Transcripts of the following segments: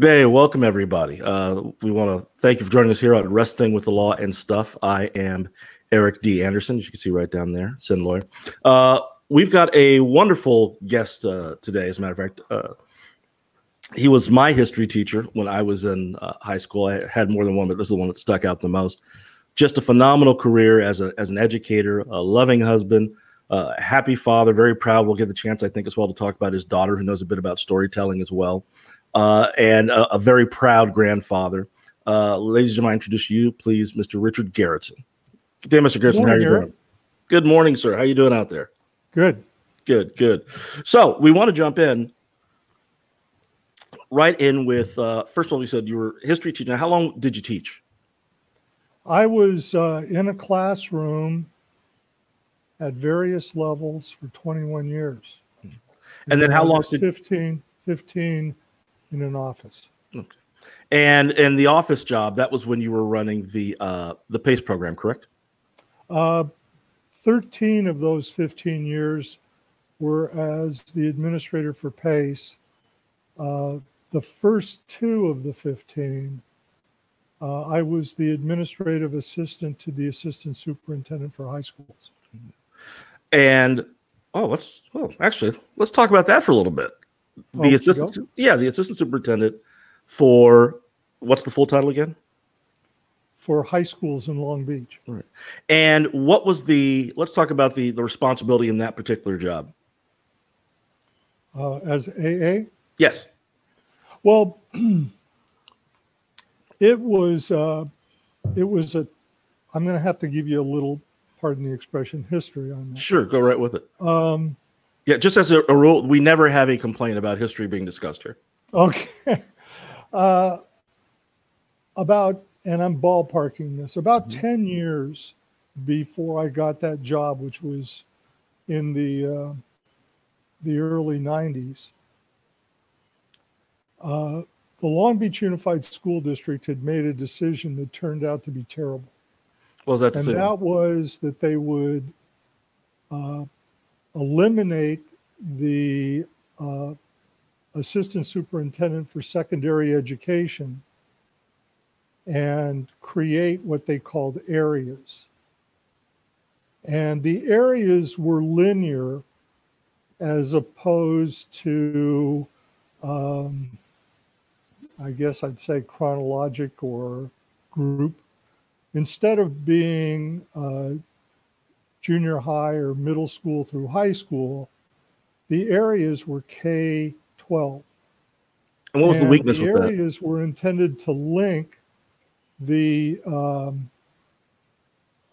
Day. Welcome, everybody. Uh, we want to thank you for joining us here on Wrestling with the Law and Stuff. I am Eric D. Anderson, as you can see right down there, Sin Lawyer. Uh, we've got a wonderful guest uh, today, as a matter of fact. Uh, he was my history teacher when I was in uh, high school. I had more than one, but this is the one that stuck out the most. Just a phenomenal career as, a, as an educator, a loving husband, uh, happy father, very proud. We'll get the chance, I think, as well to talk about his daughter, who knows a bit about storytelling as well, uh, and a, a, very proud grandfather. Uh, ladies and gentlemen, I introduce you, please, Mr. Richard Garretson. Good day, Mr. Garretson. How are you doing? Good morning, sir. How are you doing out there? Good. Good, good. So we want to jump in right in with uh, first of all, you said you were history teacher. How long did you teach? I was uh, in a classroom at various levels for 21 years. And then how long did 15, 15 in an office. Okay. And in the office job, that was when you were running the uh, the PACE program, correct? Uh, 13 of those 15 years were as the administrator for PACE. Uh, the first two of the 15, uh, I was the administrative assistant to the assistant superintendent for high schools. And oh, let's well actually let's talk about that for a little bit. The oh, assistant, yeah, the assistant superintendent for what's the full title again? For high schools in Long Beach. Right. And what was the? Let's talk about the the responsibility in that particular job. Uh, as AA. Yes. Well, it was uh, it was a. I'm going to have to give you a little, pardon the expression, history on that. Sure, go right with it. Um, yeah, just as a, a, rule, we never have a complaint about history being discussed here. Okay. Uh, about, and I'm ballparking this, about mm-hmm. 10 years before I got that job, which was in the uh, the early 90s, uh, the Long Beach Unified School District had made a decision that turned out to be terrible. What was that decision? And that was that they would uh, eliminate the uh, assistant superintendent for secondary education and create what they called areas. And the areas were linear as opposed to, um, I guess I'd say chronologic or group. Instead of being uh, junior high or middle school through high school, the areas were K 12. And what was and the weakness the with that? areas were intended to link the, um,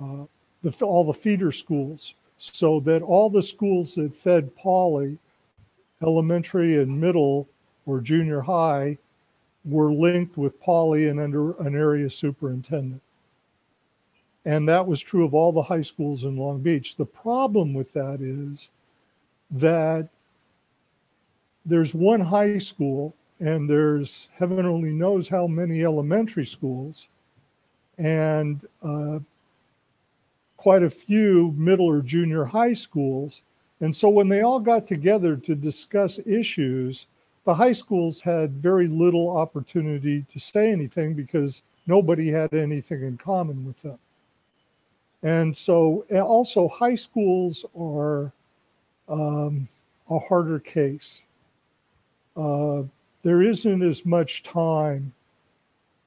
uh, the all the feeder schools so that all the schools that fed Poly, elementary and middle or junior high, were linked with Poly and under an area superintendent. And that was true of all the high schools in Long Beach. The problem with that is that there's one high school and there's heaven only knows how many elementary schools and uh, quite a few middle or junior high schools. And so when they all got together to discuss issues, the high schools had very little opportunity to say anything because nobody had anything in common with them. And so, also, high schools are um, a harder case. Uh, there isn't as much time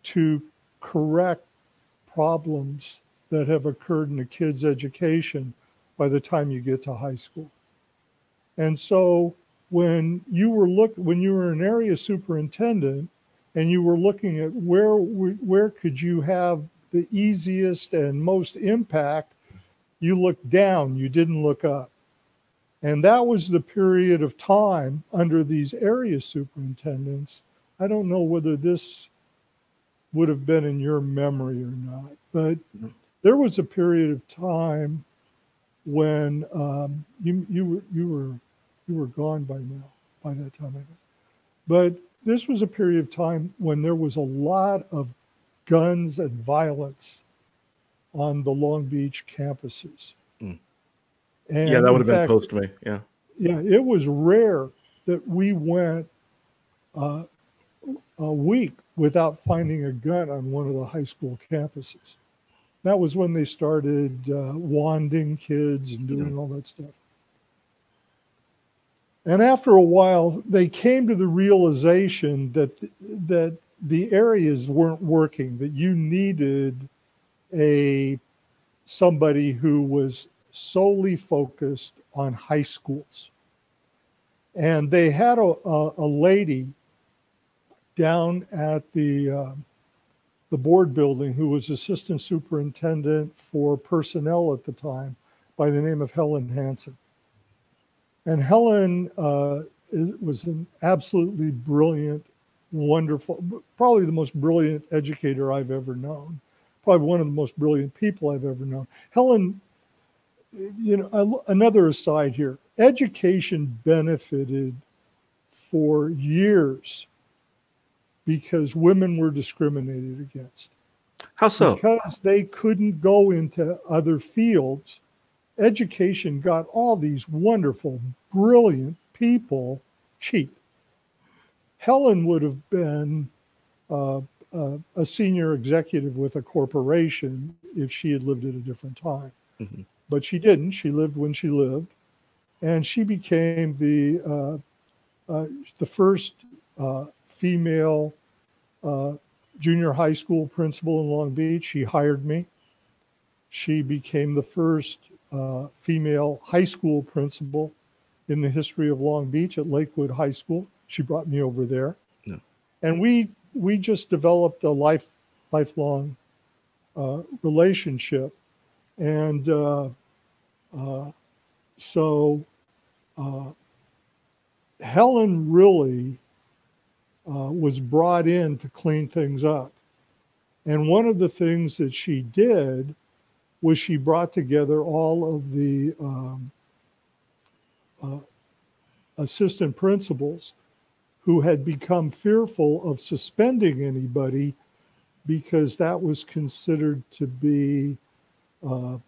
to correct problems that have occurred in a kid's education by the time you get to high school. And so when you were look when you were an area superintendent and you were looking at where where could you have the easiest and most impact, you looked down, you didn't look up. And that was the period of time under these area superintendents. I don't know whether this would have been in your memory or not, but there was a period of time when um, you you were you were you were gone by now by that time I think. But this was a period of time when there was a lot of guns and violence on the Long Beach campuses. Mm. And yeah, that would have fact, been post me. Yeah. Yeah, it was rare that we went uh, a week without finding a gun on one of the high school campuses. That was when they started uh, wanding kids and doing all that stuff. And after a while, they came to the realization that that the areas weren't working. That you needed a somebody who was solely focused on high schools. And they had a, a, a lady down at the uh, the board building who was assistant superintendent for personnel at the time by the name of Helen Hanson. And Helen uh, was an absolutely brilliant, wonderful, probably the most brilliant educator I've ever known. Probably one of the most brilliant people I've ever known. Helen, eh, you know, another aside here education benefited for years because women were discriminated against. How so? Because they couldn't go into other fields. Education got all these wonderful, brilliant people cheap. Helen would have been uh, uh, a senior executive with a corporation if she had lived at a different time. Mm-hmm. But she didn't. She lived when she lived. And she became the, uh, uh the first uh, female uh, junior high school principal in Long Beach. She hired me. She became the first uh, female high school principal in the history of Long Beach at Lakewood High School. She brought me over there, no. and we we just developed a life lifelong uh, relationship, and uh, uh so uh, Helen really uh, was brought in to clean things up. And one of the things that she did was she brought together all of the um, uh, assistant principals who had become fearful of suspending anybody because that was considered to be uh,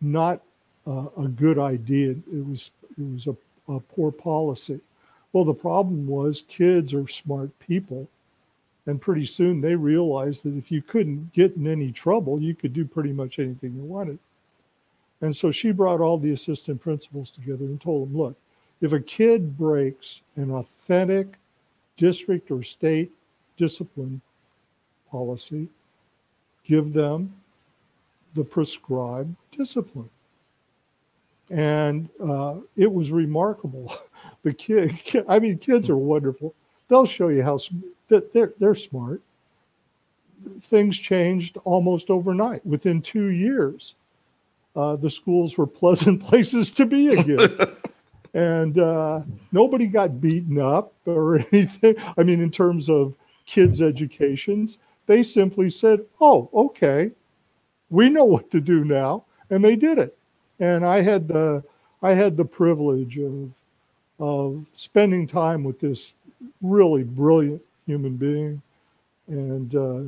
not uh, a good idea. It was it was a, a poor policy. Well, the problem was kids are smart people. And pretty soon they realized that if you couldn't get in any trouble, you could do pretty much anything you wanted. And so she brought all the assistant principals together and told them, look, if a kid breaks an authentic district or state discipline policy, give them the prescribed discipline. And uh, it was remarkable. the kid, I mean, kids are wonderful. They'll show you how that they're they're smart. Things changed almost overnight. Within two years, uh, the schools were pleasant places to be again. and uh, nobody got beaten up or anything. I mean, in terms of kids' educations, they simply said, "Oh, okay, we know what to do now," and they did it. And I had the I had the privilege of of spending time with this really brilliant human being, and uh,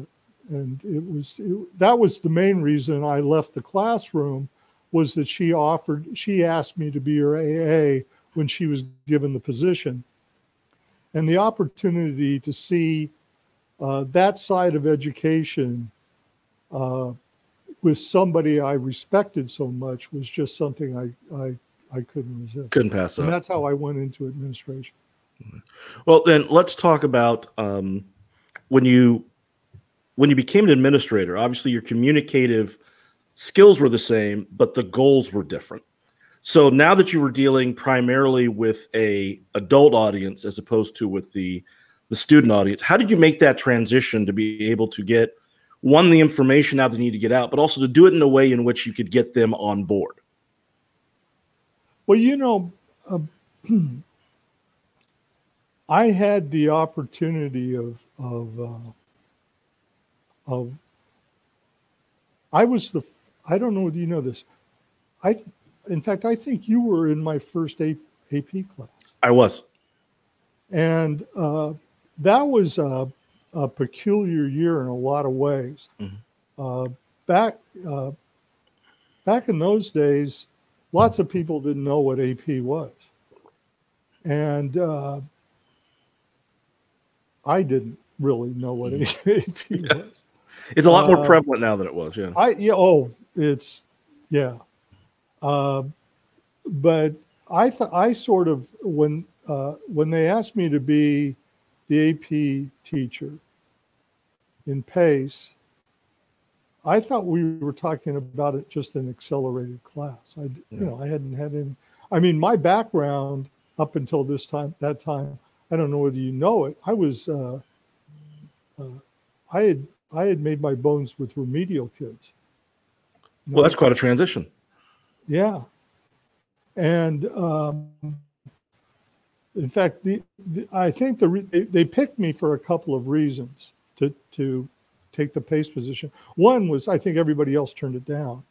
and it was it, that was the main reason I left the classroom was that she offered she asked me to be her AA when she was given the position, and the opportunity to see uh, that side of education uh, with somebody I respected so much was just something I I I couldn't resist. Couldn't pass up. And that's how I went into administration. Well, then let's talk about um, when you when you became an administrator. Obviously, your communicative skills were the same, but the goals were different. So now that you were dealing primarily with a adult audience as opposed to with the the student audience, how did you make that transition to be able to get one the information out they need to get out, but also to do it in a way in which you could get them on board? Well, you know, uh, I had the opportunity of of uh, of I was the I don't know whether you know this. I in fact I think you were in my first AP, class. I was, and uh, that was a, a, peculiar year in a lot of ways. Mm-hmm. Uh, back uh, back in those days, lots of people didn't know what AP was. And uh, I didn't really know what AP Yes. was. It's a lot more Uh, prevalent now than it was. Yeah. I yeah oh it's yeah, uh, but I th- I sort of when uh, when they asked me to be the AP teacher in PACE, I thought we were talking about it just an accelerated class. I Yeah. you know I hadn't had any. I mean my background up until this time that time I don't know whether you know it. I was uh, uh, I had I had made my bones with remedial kids. Well, that's quite a transition. Yeah. And um, in fact, the, the, I think the re- they, they picked me for a couple of reasons to to take the pace position. One was I think everybody else turned it down,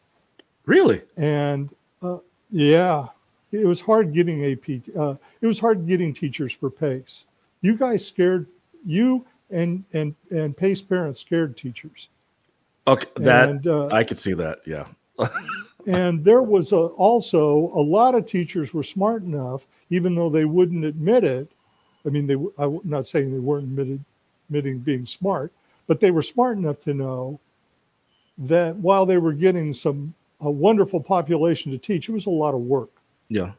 Really? and uh, yeah, it was hard getting AP. Uh, it was hard getting teachers for pace. You guys scared you and and and pace parents scared teachers. Okay, that and, uh, I could see that. Yeah. and there was a, also a lot of teachers were smart enough, even though they wouldn't admit it. I mean, they I'm not saying they weren't admitted, admitting being smart, but they were smart enough to know that while they were getting some a wonderful population to teach, it was a lot of work. Yeah.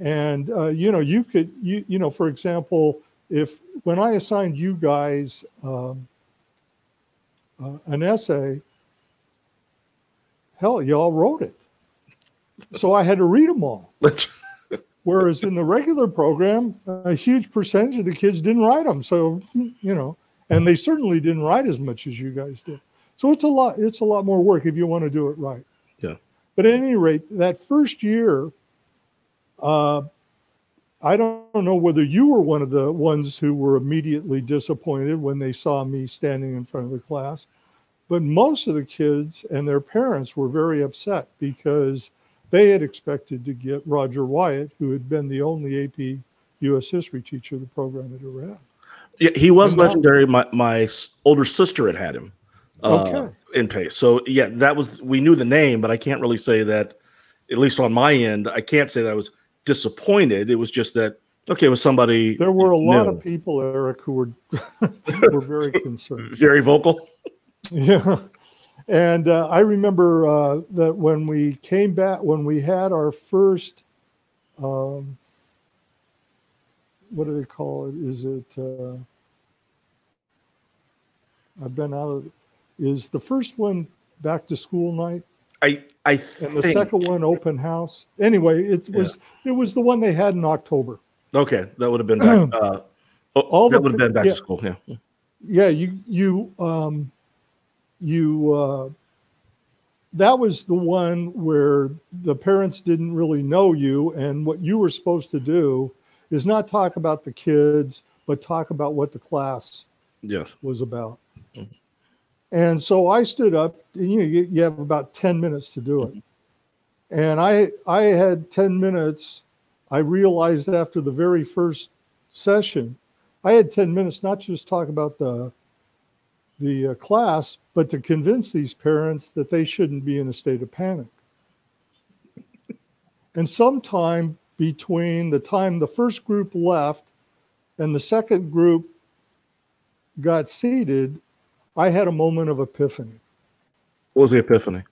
And uh, you know, you could you you know, for example, if when I assigned you guys um, uh, an essay, hell, y'all wrote it, so I had to read them all. Whereas in the regular program, a huge percentage of the kids didn't write them. So you know, and they certainly didn't write as much as you guys did. So it's a lot. It's a lot more work if you want to do it right. Yeah. But at any rate, that first year, uh, I don't know whether you were one of the ones who were immediately disappointed when they saw me standing in front of the class, but most of the kids and their parents were very upset because they had expected to get Roger Wyatt, who had been the only AP U.S. history teacher the program had ever had. Yeah, he was And legendary. My my older sister had had him uh, Okay. in pace. So yeah, that was we knew the name, but I can't really say that. At least on my end, I can't say that I was disappointed. It was just that okay, it was somebody There were a lot of people, Eric, who were were very concerned. very vocal. Yeah. And uh, I remember uh, that when we came back, when we had our first, um, what do they call it? Is it, uh, I've been out of, is the first one back to school night I I and the second one open house? Anyway, it was, it was the one they had in October. Okay, that would have been back. Uh, oh, All that the- would have been back yeah. to school. Yeah. yeah you you um you uh that was the one where the parents didn't really know you and what you were supposed to do is not talk about the kids but talk about what the class Yes. was about Mhm. and so i stood up and you know you, you have about 10 minutes to do it and i i had 10 minutes i realized after the very first session i had 10 minutes not just talk about the the uh, class but to convince these parents that they shouldn't be in a state of panic and sometime between the time the first group left and the second group got seated I had a moment of epiphany. What was the epiphany?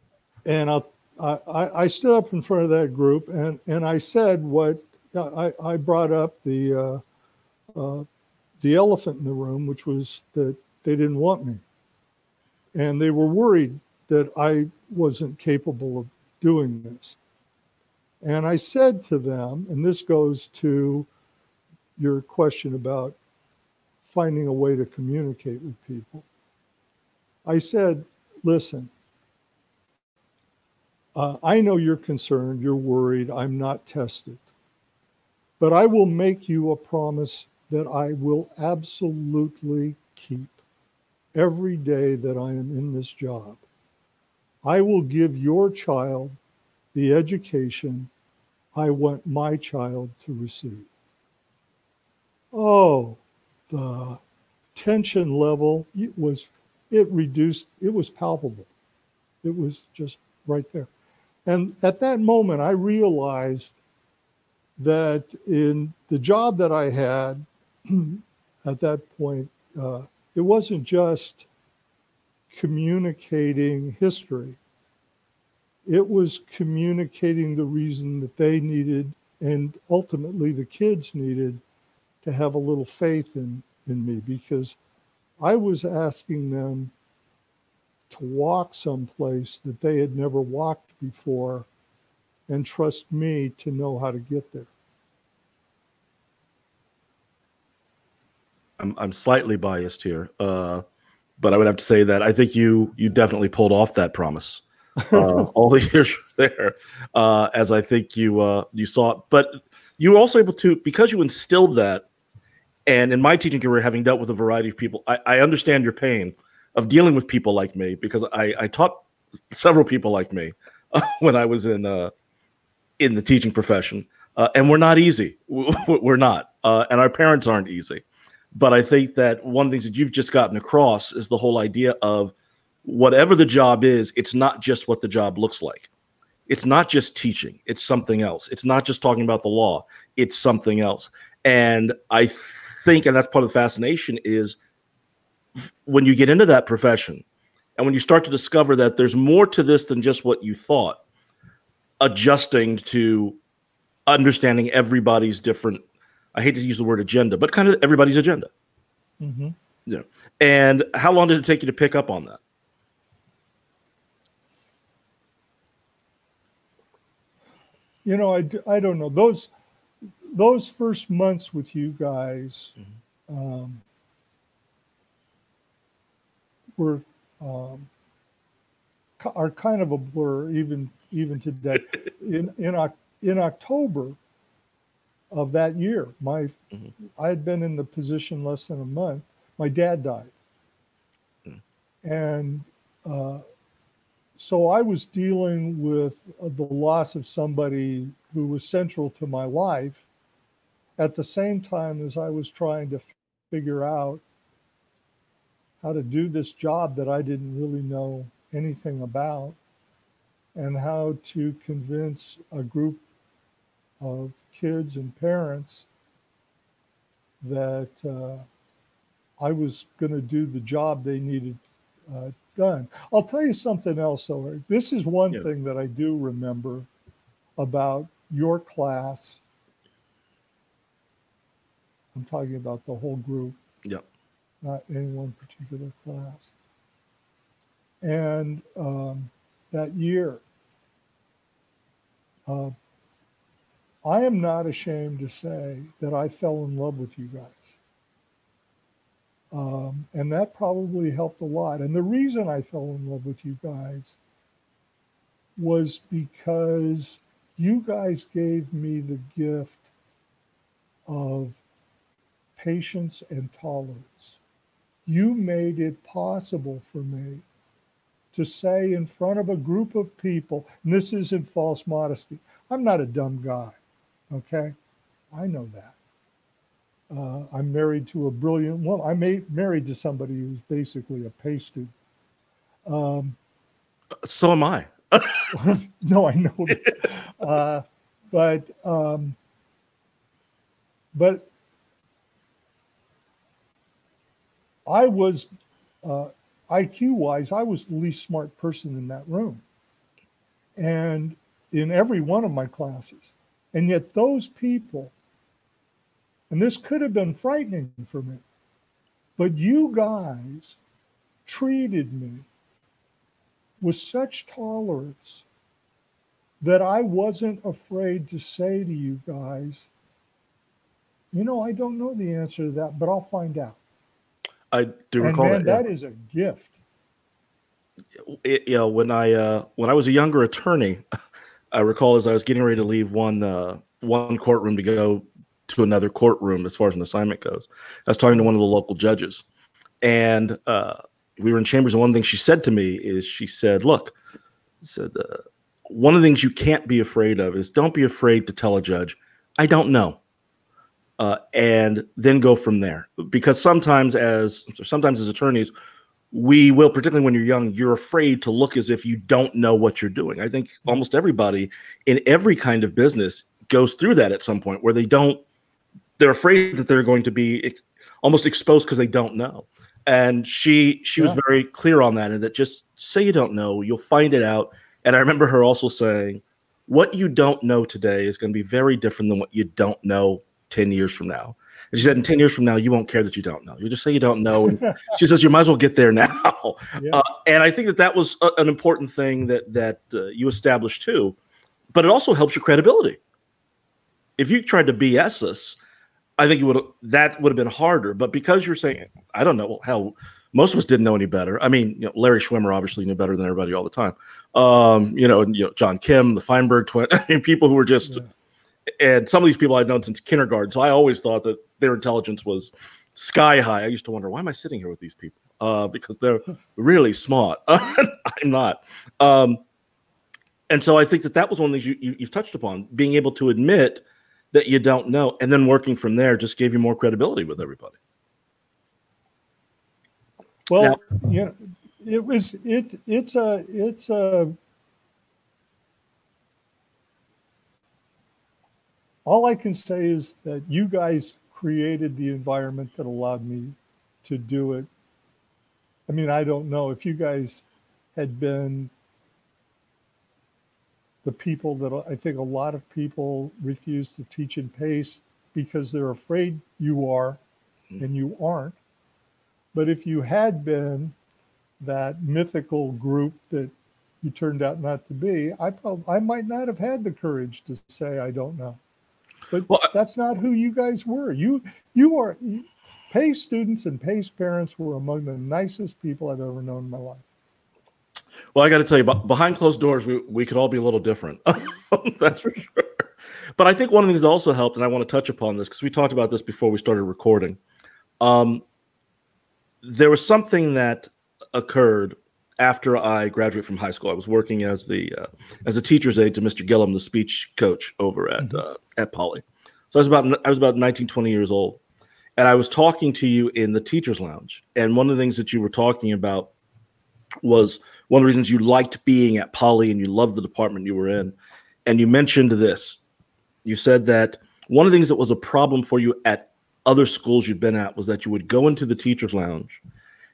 And I, I I stood up in front of that group and, and I said what I, I brought up the, uh, uh, the elephant in the room, which was that they didn't want me. And they were worried that I wasn't capable of doing this. And I said to them, and this goes to your question about finding a way to communicate with people. I said, listen, uh, I know you're concerned, you're worried, I'm not tested, but I will make you a promise that I will absolutely keep every day that I am in this job. I will give your child the education I want my child to receive. Oh, the tension level it was it reduced it was palpable it was just right there and at that moment i realized that in the job that i had at that point uh, it wasn't just communicating history. It was communicating the reason that they needed and ultimately the kids needed to have a little faith in, in me because I was asking them to walk someplace that they had never walked before and trust me to know how to get there. I'm I'm slightly biased here, uh, but I would have to say that I think you you definitely pulled off that promise uh, all the years there, uh, as I think you uh, you saw. It. But you were also able to because you instilled that, and in my teaching career, having dealt with a variety of people, I, I understand your pain of dealing with people like me because I, I taught several people like me when I was in uh, in the teaching profession, uh, and we're not easy. We're not, uh, and our parents aren't easy. But I think that one of the things that you've just gotten across is the whole idea of whatever the job is, it's not just what the job looks like. It's not just teaching, it's something else. It's not just talking about the law, it's something else. And I think, and that's part of the fascination, is when you get into that profession and when you start to discover that there's more to this than just what you thought, adjusting to understanding everybody's different I hate to use the word agenda, but kind of everybody's agenda. Mm-hmm. Yeah. And how long did it take you to pick up on that? You know, I, I don't know. Those those first months with you guys mm-hmm. um, were um, are kind of a blur even even today. in in in October, of that year. My mm-hmm. I had been in the position less than a month. My dad died, mm. and uh, so I was dealing with uh, the loss of somebody who was central to my life. At the same time as I was trying to figure out how to do this job that I didn't really know anything about, and how to convince a group of kids and parents that uh, I was going to do the job they needed uh, done. I'll tell you something else, though. This is one yeah. thing that I do remember about your class. I'm talking about the whole group. Yep. Not any one particular class. And um, that year, uh, I am not ashamed to say that I fell in love with you guys. Um, and that probably helped a lot. And the reason I fell in love with you guys was because you guys gave me the gift of patience and tolerance. You made it possible for me to say in front of a group of people, and this isn't false modesty, I'm not a dumb guy. Okay, I know that. Uh, I'm married to a brilliant woman. I'm married to somebody who's basically a pasty. Um, so am I. no, I know that. Uh, but um, but I was uh, IQ wise, I was the least smart person in that room, and in every one of my classes. And yet, those people, and this could have been frightening for me, but you guys treated me with such tolerance that I wasn't afraid to say to you guys, you know, I don't know the answer to that, but I'll find out. I do recall and man, that. that is a gift. It, you know, when I uh, when I was a younger attorney, I recall as I was getting ready to leave one uh, one courtroom to go to another courtroom as far as an assignment goes. I was talking to one of the local judges, and uh, we were in chambers. And one thing she said to me is, she said, "Look, said uh, one of the things you can't be afraid of is don't be afraid to tell a judge, I don't know." Uh, and then go from there because sometimes as sometimes as attorneys we will, particularly when you're young, you're afraid to look as if you don't know what you're doing. I think mm-hmm. almost everybody in every kind of business goes through that at some point where they don't, they're afraid that they're going to be almost exposed because they don't know. And she she was very clear on that, and that just say you don't know, you'll find it out. And I remember her also saying, "What you don't know today is going to be very different than what you don't know ten years from now." And she said, "In ten years from now, you won't care that you don't know. You just say you don't know." And she says, "You might as well get there now." Yeah. Uh, and I think that that was a, an important thing that that uh, you established too. But it also helps your credibility. If you tried to BS us, I think you would that would have been harder. But because you're saying, I don't know, well, hell, most of us didn't know any better. I mean, you know, Larry Schwimmer obviously knew better than everybody all the time. Um, you know, and, you know, John Kim, the Feinberg twin, I mean, people who were just, Yeah. And some of these people I'd known since kindergarten. So I always thought that their intelligence was sky high. I used to wonder why am I sitting here with these people? Uh, because they're really smart. I'm not. Um, and so I think that that was one of the things you, you, you've touched upon, being able to admit that you don't know, and then working from there just gave you more credibility with everybody. Well, you know, it was it it's a it's a all I can say is that you guys created the environment that allowed me to do it. I mean, I don't know if you guys had been the people that I think a lot of people refuse to teach in pace because they're afraid you are hmm. and you aren't. But if you had been that mythical group that you turned out not to be, I prob- I might not have had the courage to say I don't know. But Well, that's not who you guys were. You you are Pace students and Pace parents were among the nicest people I've ever known in my life. Well, I got to tell you, but behind closed doors, we, we could all be a little different. That's for sure. But I think one of the things that also helped, and I want to touch upon this because we talked about this before we started recording. Um, there was something that occurred after I graduated from high school. I was working as the uh, as a teacher's aide to Mr. Gillum, the speech coach over at uh, at Poly. So I was about I was about 19, 20 years old, and I was talking to you in the teachers' lounge. And one of the things that you were talking about was one of the reasons you liked being at Poly and you loved the department you were in. And you mentioned this. You said that one of the things that was a problem for you at other schools you'd been at was that you would go into the teachers' lounge,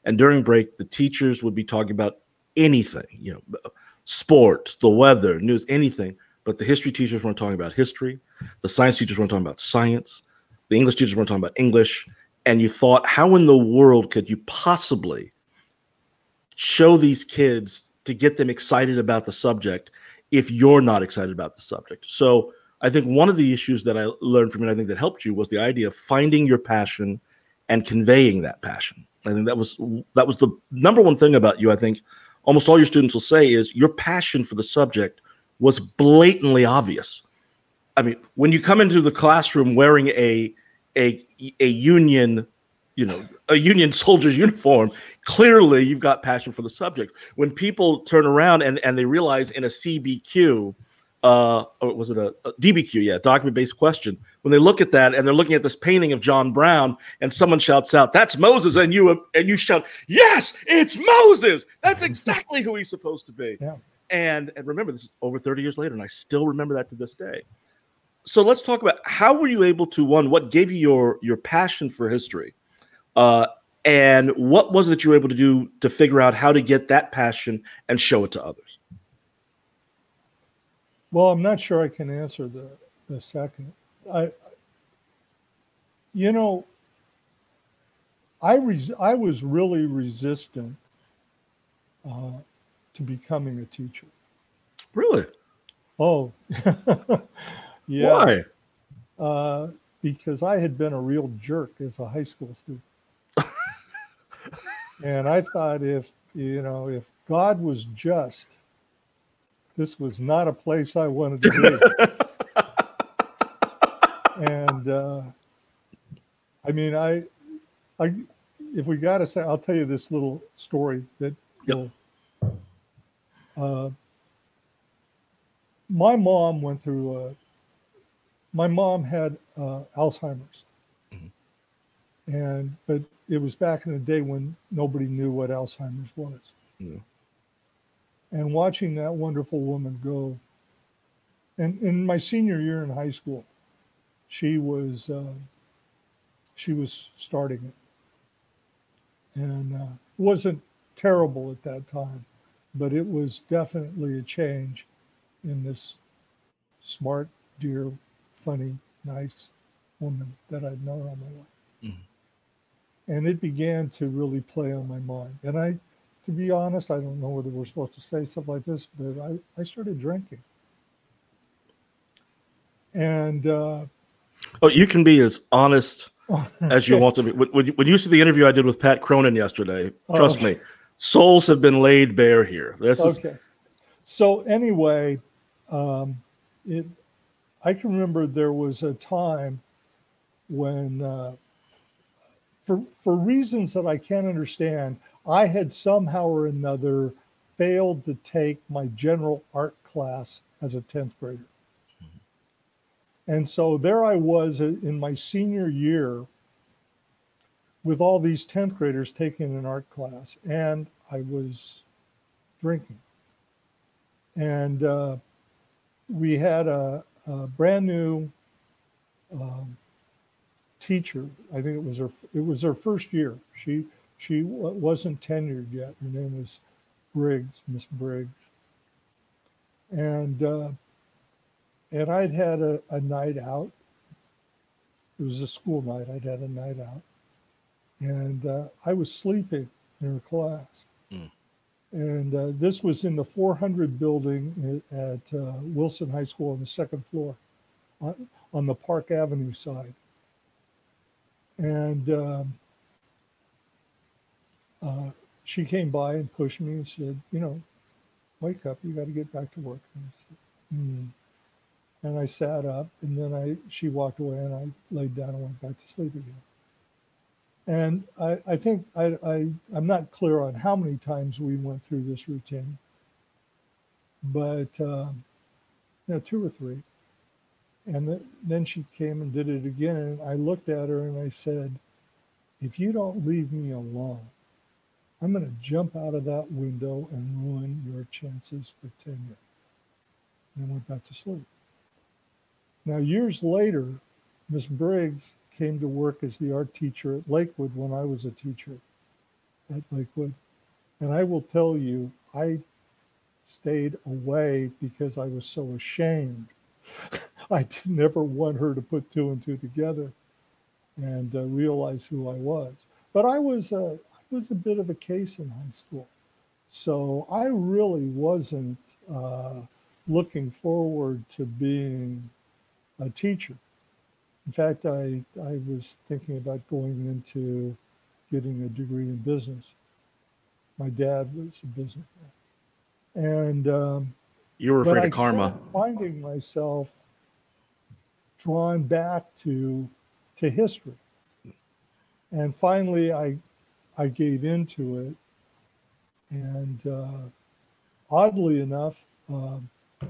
and during break, the teachers would be talking about anything, you know, sports, the weather, news, anything. But the history teachers weren't talking about history. The science teachers weren't talking about science. The English teachers weren't talking about English. And you thought, how in the world could you possibly show these kids to get them excited about the subject if you're not excited about the subject. So I think one of the issues that I learned from it, I think that helped you was the idea of finding your passion and conveying that passion. I think that was that was the number one thing about you. I think almost all your students will say is your passion for the subject was blatantly obvious. I mean, when you come into the classroom wearing a a a union, you know, a union soldier's uniform, clearly you've got passion for the subject. When people turn around and and they realize in a CBQ, uh, or was it a, a DBQ? Yeah, document-based question. When they look at that and they're looking at this painting of John Brown, and someone shouts out, "That's Moses," and you and you shout, "Yes, it's Moses! That's exactly who he's supposed to be." Yeah. And and remember, this is over 30 years later, and I still remember that to this day. So let's talk about how were you able to one, what gave you your your passion for history, uh, and what was it you were able to do to figure out how to get that passion and show it to others? Well, I'm not sure I can answer the the second. I, you know, I res- I was really resistant uh, to becoming a teacher. Really? Oh, yeah. Why? Uh, because I had been a real jerk as a high school student, and I thought if you know if God was just, this was not a place I wanted to be. and uh, I mean, I, I, if we got to say, I'll tell you this little story that Yep. Uh, my mom went through. Uh, my mom had uh, Alzheimer's, and but it was back in the day when nobody knew what Alzheimer's was. Yeah. And watching that wonderful woman go, and in my senior year in high school, she was uh, she was starting it. And uh, wasn't terrible at that time, but it was definitely a change in this smart, dear, funny, nice woman that I'd known all my life. Mm-hmm. And it began to really play on my mind. And I, to be honest, I don't know whether we're supposed to say stuff like this, but I, I started drinking. And uh, oh, you can be as honest as you want to be. When, when, you see the interview I did with Pat Cronin yesterday, trust me, souls have been laid bare here. This okay. Is... So anyway, um, it. I can remember there was a time when, uh, for for reasons that I can't understand, I had somehow or another failed to take my general art class as a tenth grader. And so there I was in my senior year with all these 10th graders taking an art class, and I was drinking. And uh, we had a, a brand new um, teacher. I think it was her. It was her first year. She she wasn't tenured yet. Her name was Briggs, Miss Briggs. And uh, and I'd had a, a night out. It was a school night. I'd had a night out, and uh, I was sleeping in her class. Mm. And uh, this was in the 400 building at uh, Wilson High School on the second floor, on, on the Park Avenue side. And um, uh, she came by and pushed me and said, "You know, wake up! You got to get back to work." And I said, hmm and I sat up, and then I she walked away, and I laid down and went back to sleep again. And I, I think I, I I'm not clear on how many times we went through this routine, but um, you know, two or three. And th- then she came and did it again, and I looked at her and I said, "If you don't leave me alone, I'm going to jump out of that window and ruin your chances for tenure." And I went back to sleep. Now, years later, Miss Briggs came to work as the art teacher at Lakewood when I was a teacher at Lakewood. And I will tell you, I stayed away because I was so ashamed. I never want her to put two and two together and uh, realize who I was. But I was a, was a bit of a case in high school. So I really wasn't uh, looking forward to being a teacher. In fact, I, I was thinking about going into getting a degree in business. My dad was a businessman. And um, you were afraid of karma. Finding myself drawn back to to history. And finally, I I gave into it. And uh, oddly enough, um, uh,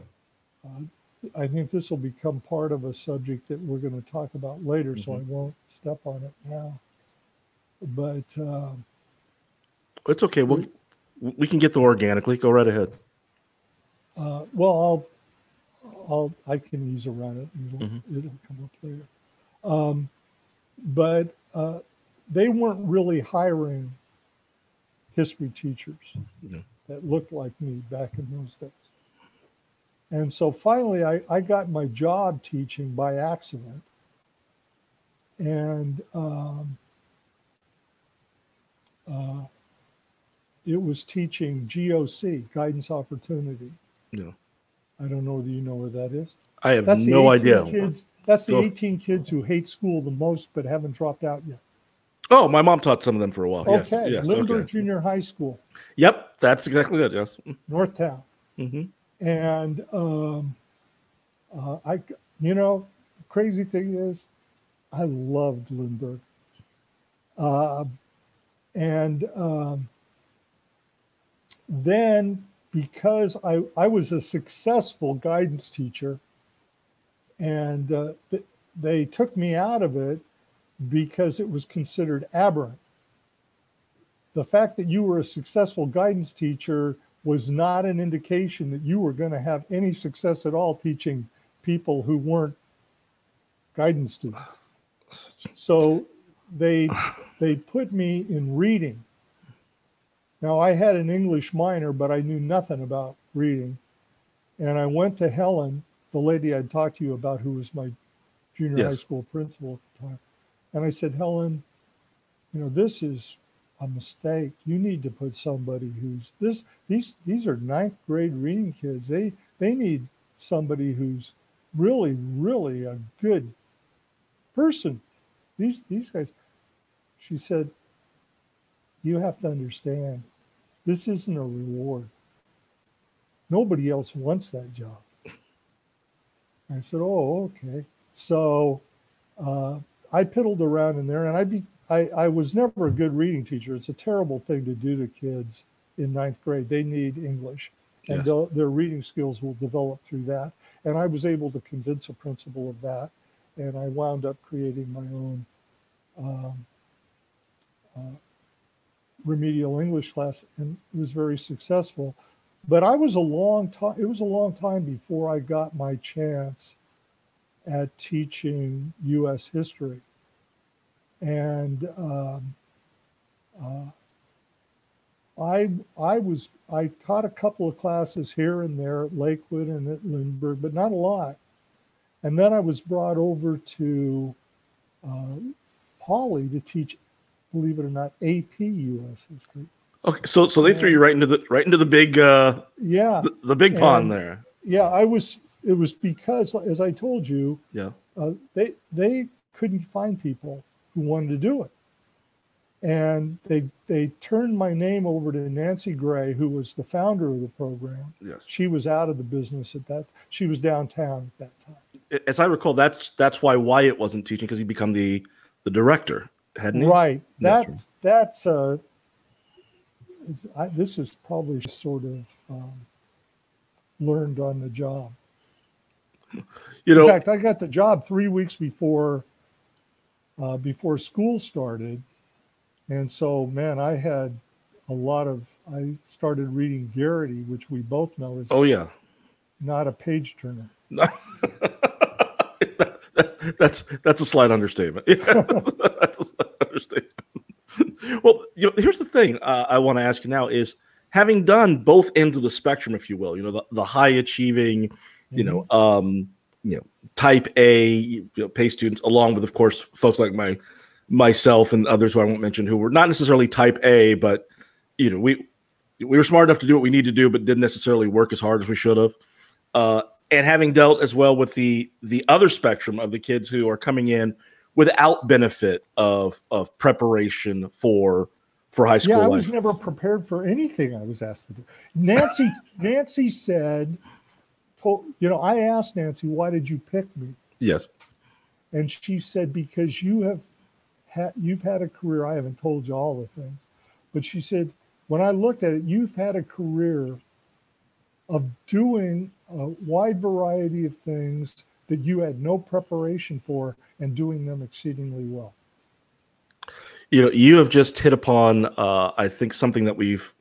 I think this will become part of a subject that we're going to talk about later, mm-hmm. so I mm-hmm. won't step on it now. But uh, it's okay. We'll, we can get there organically. Go right ahead. Uh, well, I'll, I'll, I can ease around it. It'll, mm-hmm. it'll come up later. Um, but uh, they weren't really hiring history teachers yeah. that looked like me back in those days. And so finally, I, I got my job teaching by accident. And um, uh, it was teaching GOC, Guidance Opportunity. Yeah. I don't know whether you know where that is. I have that's no idea. Kids, that's the Go. 18 kids who hate school the most but haven't dropped out yet. Oh, my mom taught some of them for a while. Okay. Yes, yes Lindbergh okay. Junior High School. Yep, that's exactly it. Yes. Northtown. Mm-hmm. And um, uh, I, you know, crazy thing is, I loved Lindbergh. Uh, and um, then because I, I was a successful guidance teacher and uh, th- they took me out of it because it was considered aberrant. The fact that you were a successful guidance teacher was not an indication that you were going to have any success at all teaching people who weren't guidance students. So they they put me in reading. Now I had an English minor, but I knew nothing about reading, and I went to Helen, the lady I'd talked to you about, who was my junior yes. high school principal at the time, and I said, Helen, you know this is a mistake. You need to put somebody who's this. These these are ninth grade reading kids. They they need somebody who's really really a good person. These these guys. She said, "You have to understand, this isn't a reward. Nobody else wants that job." I said, "Oh, okay." So uh, I piddled around in there, and I be I, I was never a good reading teacher. It's a terrible thing to do to kids in ninth grade. They need English, and yes. their reading skills will develop through that. And I was able to convince a principal of that, and I wound up creating my own um, uh, remedial English class, and it was very successful. But I was a long time. It was a long time before I got my chance at teaching U.S. history and um, uh, I I was I taught a couple of classes here and there at Lakewood and at Lindbergh, but not a lot. And then I was brought over to uh, Poly to teach, believe it or not, AP U.S. history. Okay, so so they threw you right into the right into the big uh, yeah the, the big pond there. Yeah, I was. It was because, as I told you, yeah, uh, they they couldn't find people who wanted to do it. And they they turned my name over to Nancy Gray, who was the founder of the program. Yes. She was out of the business at that. She was downtown at that time. As I recall, that's that's why Wyatt wasn't teaching because he become the the director, hadn't he? Right. That's that's uh I, this is probably sort of um, learned on the job. You know, in fact, I got the job three weeks before uh, before school started. And so, man, I had a lot of, I started reading Garraty, which we both know is oh yeah, not a page turner. that's that's a slight understatement. Yeah, that's a slight understatement. well, you know, here's the thing uh, I want to ask you now is having done both ends of the spectrum, if you will, you know, the, the high achieving, you mm-hmm. know, um, you know type A you know, pay students, along with of course folks like my myself and others who I won't mention who were not necessarily type A, but you know we we were smart enough to do what we need to do, but didn't necessarily work as hard as we should have. Uh, and having dealt as well with the the other spectrum of the kids who are coming in without benefit of of preparation for for high school. Yeah, I life. was never prepared for anything I was asked to do. Nancy Nancy said told, you know, I asked Nancy, why did you pick me? Yes. And she said, because you have had, you've had a career. I haven't told you all the things, but she said, when I looked at it, you've had a career of doing a wide variety of things that you had no preparation for and doing them exceedingly well. You know, you have just hit upon, uh, I think, something that we've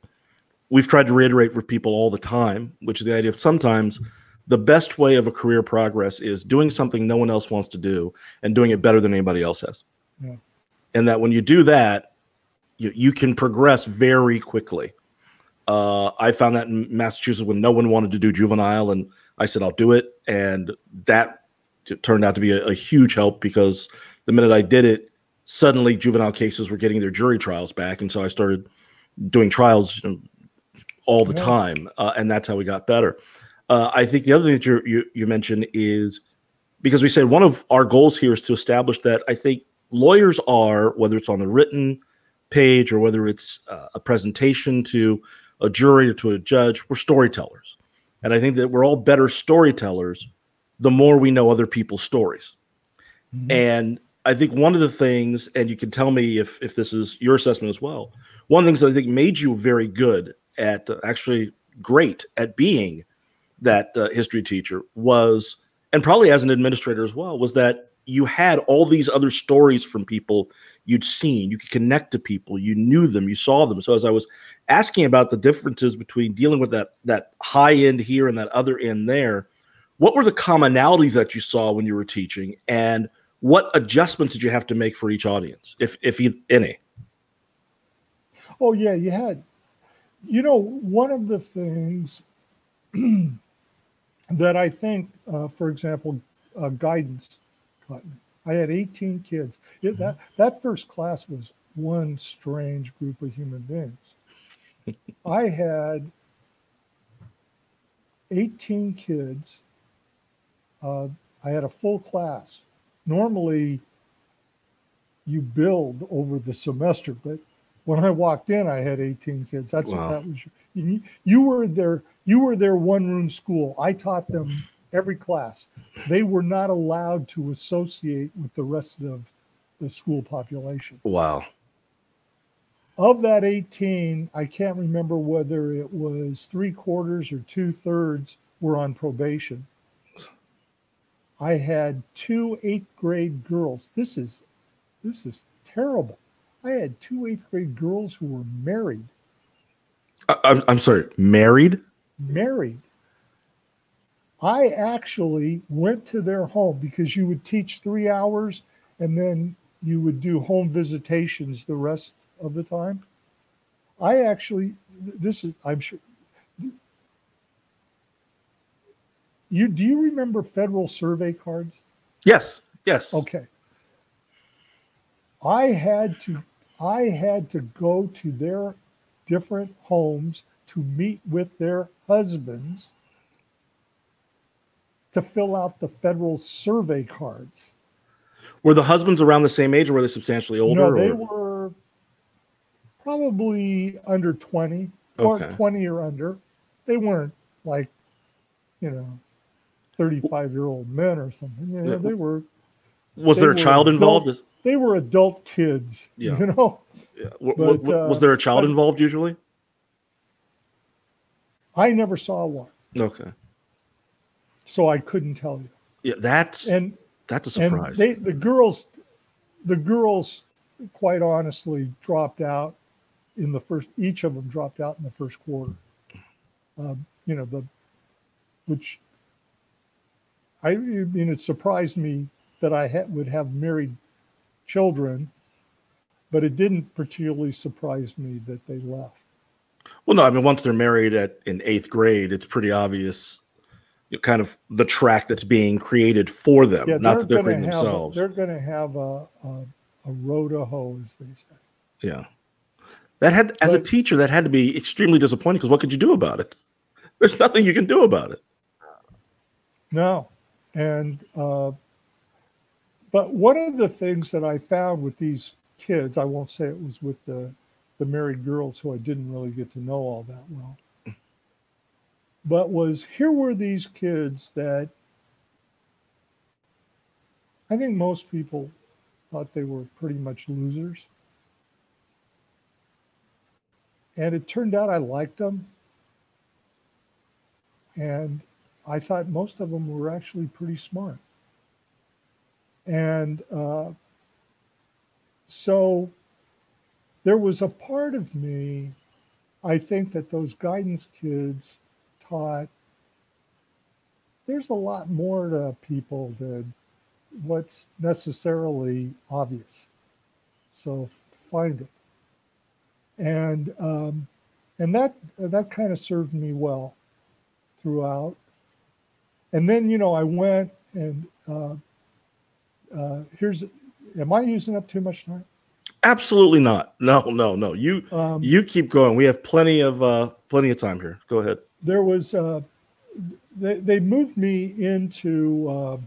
we've tried to reiterate for people all the time, which is the idea of sometimes the best way of a career progress is doing something no one else wants to do and doing it better than anybody else has. Yeah. And that when you do that, you, you can progress very quickly. Uh, I found that in Massachusetts when no one wanted to do juvenile, and I said, I'll do it. And that turned out to be a, a huge help because the minute I did it, suddenly juvenile cases were getting their jury trials back. And so I started doing trials all the yeah. time. Uh, and that's how we got better. Uh, I think the other thing that you you mentioned is because we said one of our goals here is to establish that I think lawyers are whether it's on the written page or whether it's uh, a presentation to a jury or to a judge, we're storytellers, and I think that we're all better storytellers the more we know other people's stories. Mm-hmm. And I think one of the things, and you can tell me if if this is your assessment as well. One of the things that I think made you very good at uh, actually great at being that uh, history teacher was, and probably as an administrator as well, was that you had all these other stories from people you'd seen. You could connect to people, you knew them, you saw them. So as I was asking about the differences between dealing with that that high end here and that other end there, what were the commonalities that you saw when you were teaching, and what adjustments did you have to make for each audience, if if any? Oh yeah, you had. You know, one of the things that I think, uh, for example, uh, guidance. I had 18 kids. It, mm-hmm. that that first class was one strange group of human beings. I had 18 kids. Uh, I had a full class. Normally, you build over the semester, but when I walked in, I had 18 kids. That's wow. that was. You, you were their you were their one room school. I taught them every class. They were not allowed to associate with the rest of the school population. Wow. Of that 18, I can't remember whether it was three quarters or two thirds were on probation. I had two eighth grade girls. This is this is terrible. I had two eighth grade girls who were married. I, I'm, I'm sorry, married? Married. I actually went to their home because you would teach three hours and then you would do home visitations the rest of the time. I actually, this is, I'm sure. You do you remember federal survey cards? Yes. Yes. Okay. I had to I had to go to their different homes to meet with their husbands to fill out the federal survey cards. Were the husbands around the same age or were they substantially older? No, they or? were probably under 20 or okay. 20 or under. They weren't like, you know, 35 year old men or something. You know, yeah. They were. Was there a child adult, involved? They were adult kids. Yeah. You know? Yeah. But, was there a child uh, involved usually? I never saw one. Okay. So I couldn't tell you. Yeah, that's and that's a surprise. they, the girls, the girls, quite honestly, dropped out in the first. Each of them dropped out in the first quarter. Um, you know the, which. I, I mean, it surprised me that I ha- would have married children, but it didn't particularly surprise me that they left. Well, no, I mean, once they're married at in eighth grade, it's pretty obvious, you know, kind of the track that's being created for them, yeah, not that they're creating themselves. They're going to have a, a, a row to hoe, as they say. Yeah, that had as but, a teacher that had to be extremely disappointing because what could you do about it? There's nothing you can do about it. No, and uh, but one of the things that I found with these kids, I won't say it was with the the married girls who I didn't really get to know all that well. But was here were these kids that I think most people thought they were pretty much losers. And it turned out I liked them. And I thought most of them were actually pretty smart. And uh, so there was a part of me, I think, that those guidance kids taught there's a lot more to people than what's necessarily obvious. So find it. And um, and that that kind of served me well throughout. And then you know I went and uh, uh, here's am I using up too much time? Absolutely not. No, no, no. You um, you keep going. We have plenty of uh, plenty of time here. Go ahead. There was uh, they they moved me into uh,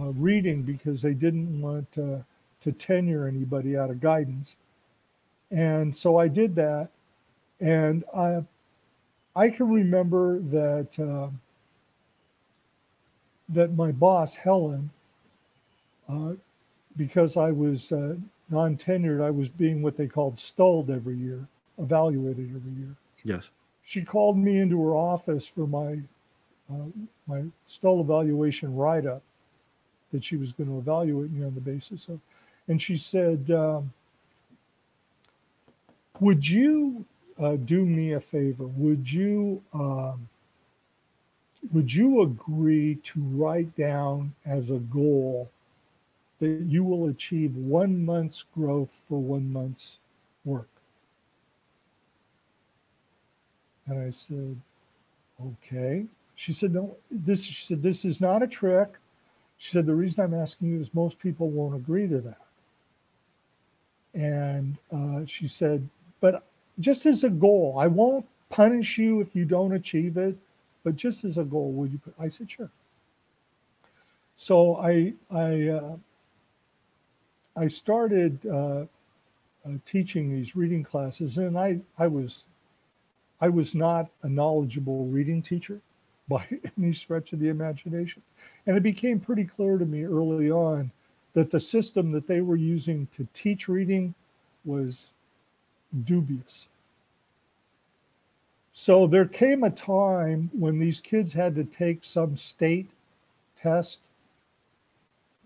uh, reading because they didn't want to tenure anybody out of guidance, and so I did that, and I I can remember that uh, that my boss Helen, uh, because I was uh, non tenured, I was being what they called stalled every year, evaluated every year. Yes. She called me into her office for my uh, my Stull evaluation write up that she was going to evaluate me on the basis of. And she said, um, Would you uh, do me a favor? Would you? Um, would you agree to write down as a goal that you will achieve one month's growth for one month's work. And I said, okay. She said, no, this, she said, this is not a trick. She said, the reason I'm asking you is most people won't agree to that. And uh, she said, but just as a goal, I won't punish you if you don't achieve it, but just as a goal, would you? Put? I said, sure. So I I uh, I started uh, uh, teaching these reading classes, and I I was I was not a knowledgeable reading teacher by any stretch of the imagination, and it became pretty clear to me early on that the system that they were using to teach reading was dubious. So there came a time when these kids had to take some state test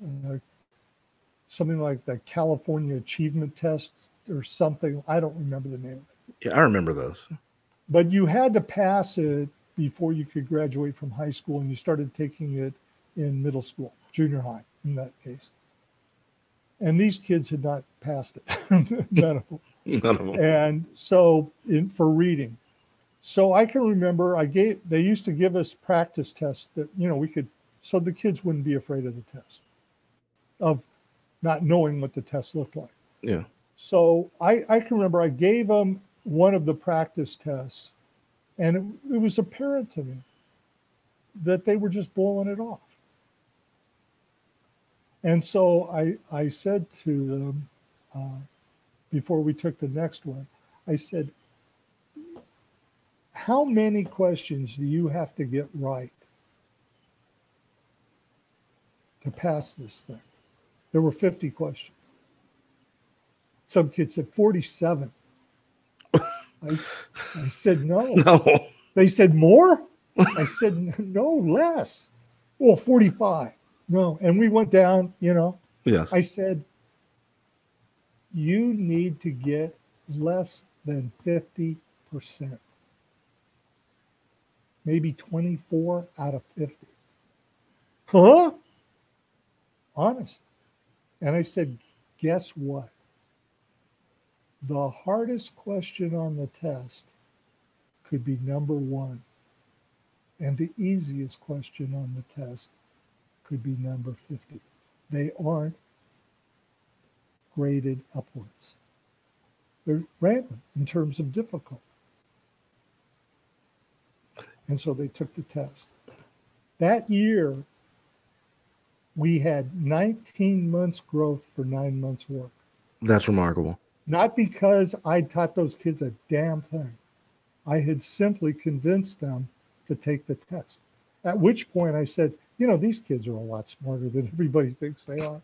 uh, something like the California Achievement Test or something. I don't remember the name. Yeah, I remember those. But you had to pass it before you could graduate from high school, and you started taking it in middle school, junior high in that case. And these kids had not passed it, none of them. None of them. And so, in, for reading, so I can remember I gave they used to give us practice tests that you know we could so the kids wouldn't be afraid of the test of not knowing what the test looked like. Yeah. So I, I can remember I gave them one of the practice tests, and it, it was apparent to me that they were just blowing it off. And so I, I said to them uh, before we took the next one, I said, How many questions do you have to get right to pass this thing? There were 50 questions. Some kids said 47. I, I said, no. No. They said, more? I said, no, less. Well, 45. No. And we went down, you know. Yes. I said, you need to get less than 50%. Maybe 24 out of 50. Huh? Honest. And I said, Guess what? The hardest question on the test could be number one. And the easiest question on the test could be number 50. They aren't graded upwards, they're random in terms of difficulty. And so they took the test. That year, we had 19 months growth for nine months work. That's remarkable. Not because I taught those kids a damn thing. I had simply convinced them to take the test. At which point I said, you know, these kids are a lot smarter than everybody thinks they are.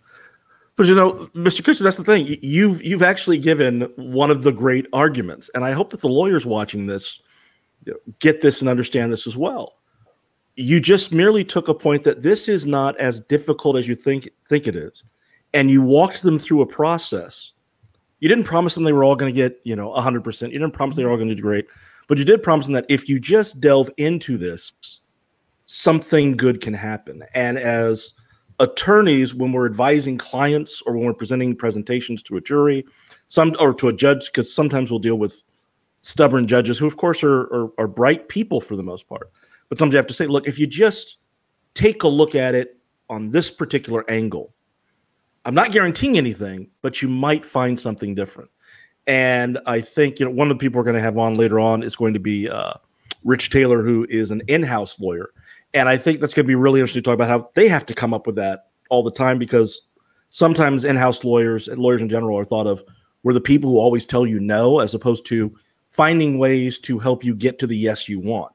But you know, Mr. Christian, that's the thing. You've you've actually given one of the great arguments, and I hope that the lawyers watching this get this and understand this as well you just merely took a point that this is not as difficult as you think think it is. And you walked them through a process. You didn't promise them they were all going to get you know 100% you didn't promise they were all going to do great. But you did promise them that if you just delve into this something good can happen. And as attorneys when we're advising clients or when we're presenting presentations to a jury some or to a judge because sometimes we'll deal with stubborn judges who of course are, are, are bright people for the most part but sometimes you have to say, look, if you just take a look at it on this particular angle, I'm not guaranteeing anything, but you might find something different. And I think you know one of the people we're going to have on later on is going to be uh, Rich Taylor, who is an in-house lawyer, and I think that's going to be really interesting to talk about how they have to come up with that all the time because sometimes in-house lawyers and lawyers in general are thought of we're the people who always tell you no, as opposed to finding ways to help you get to the yes you want.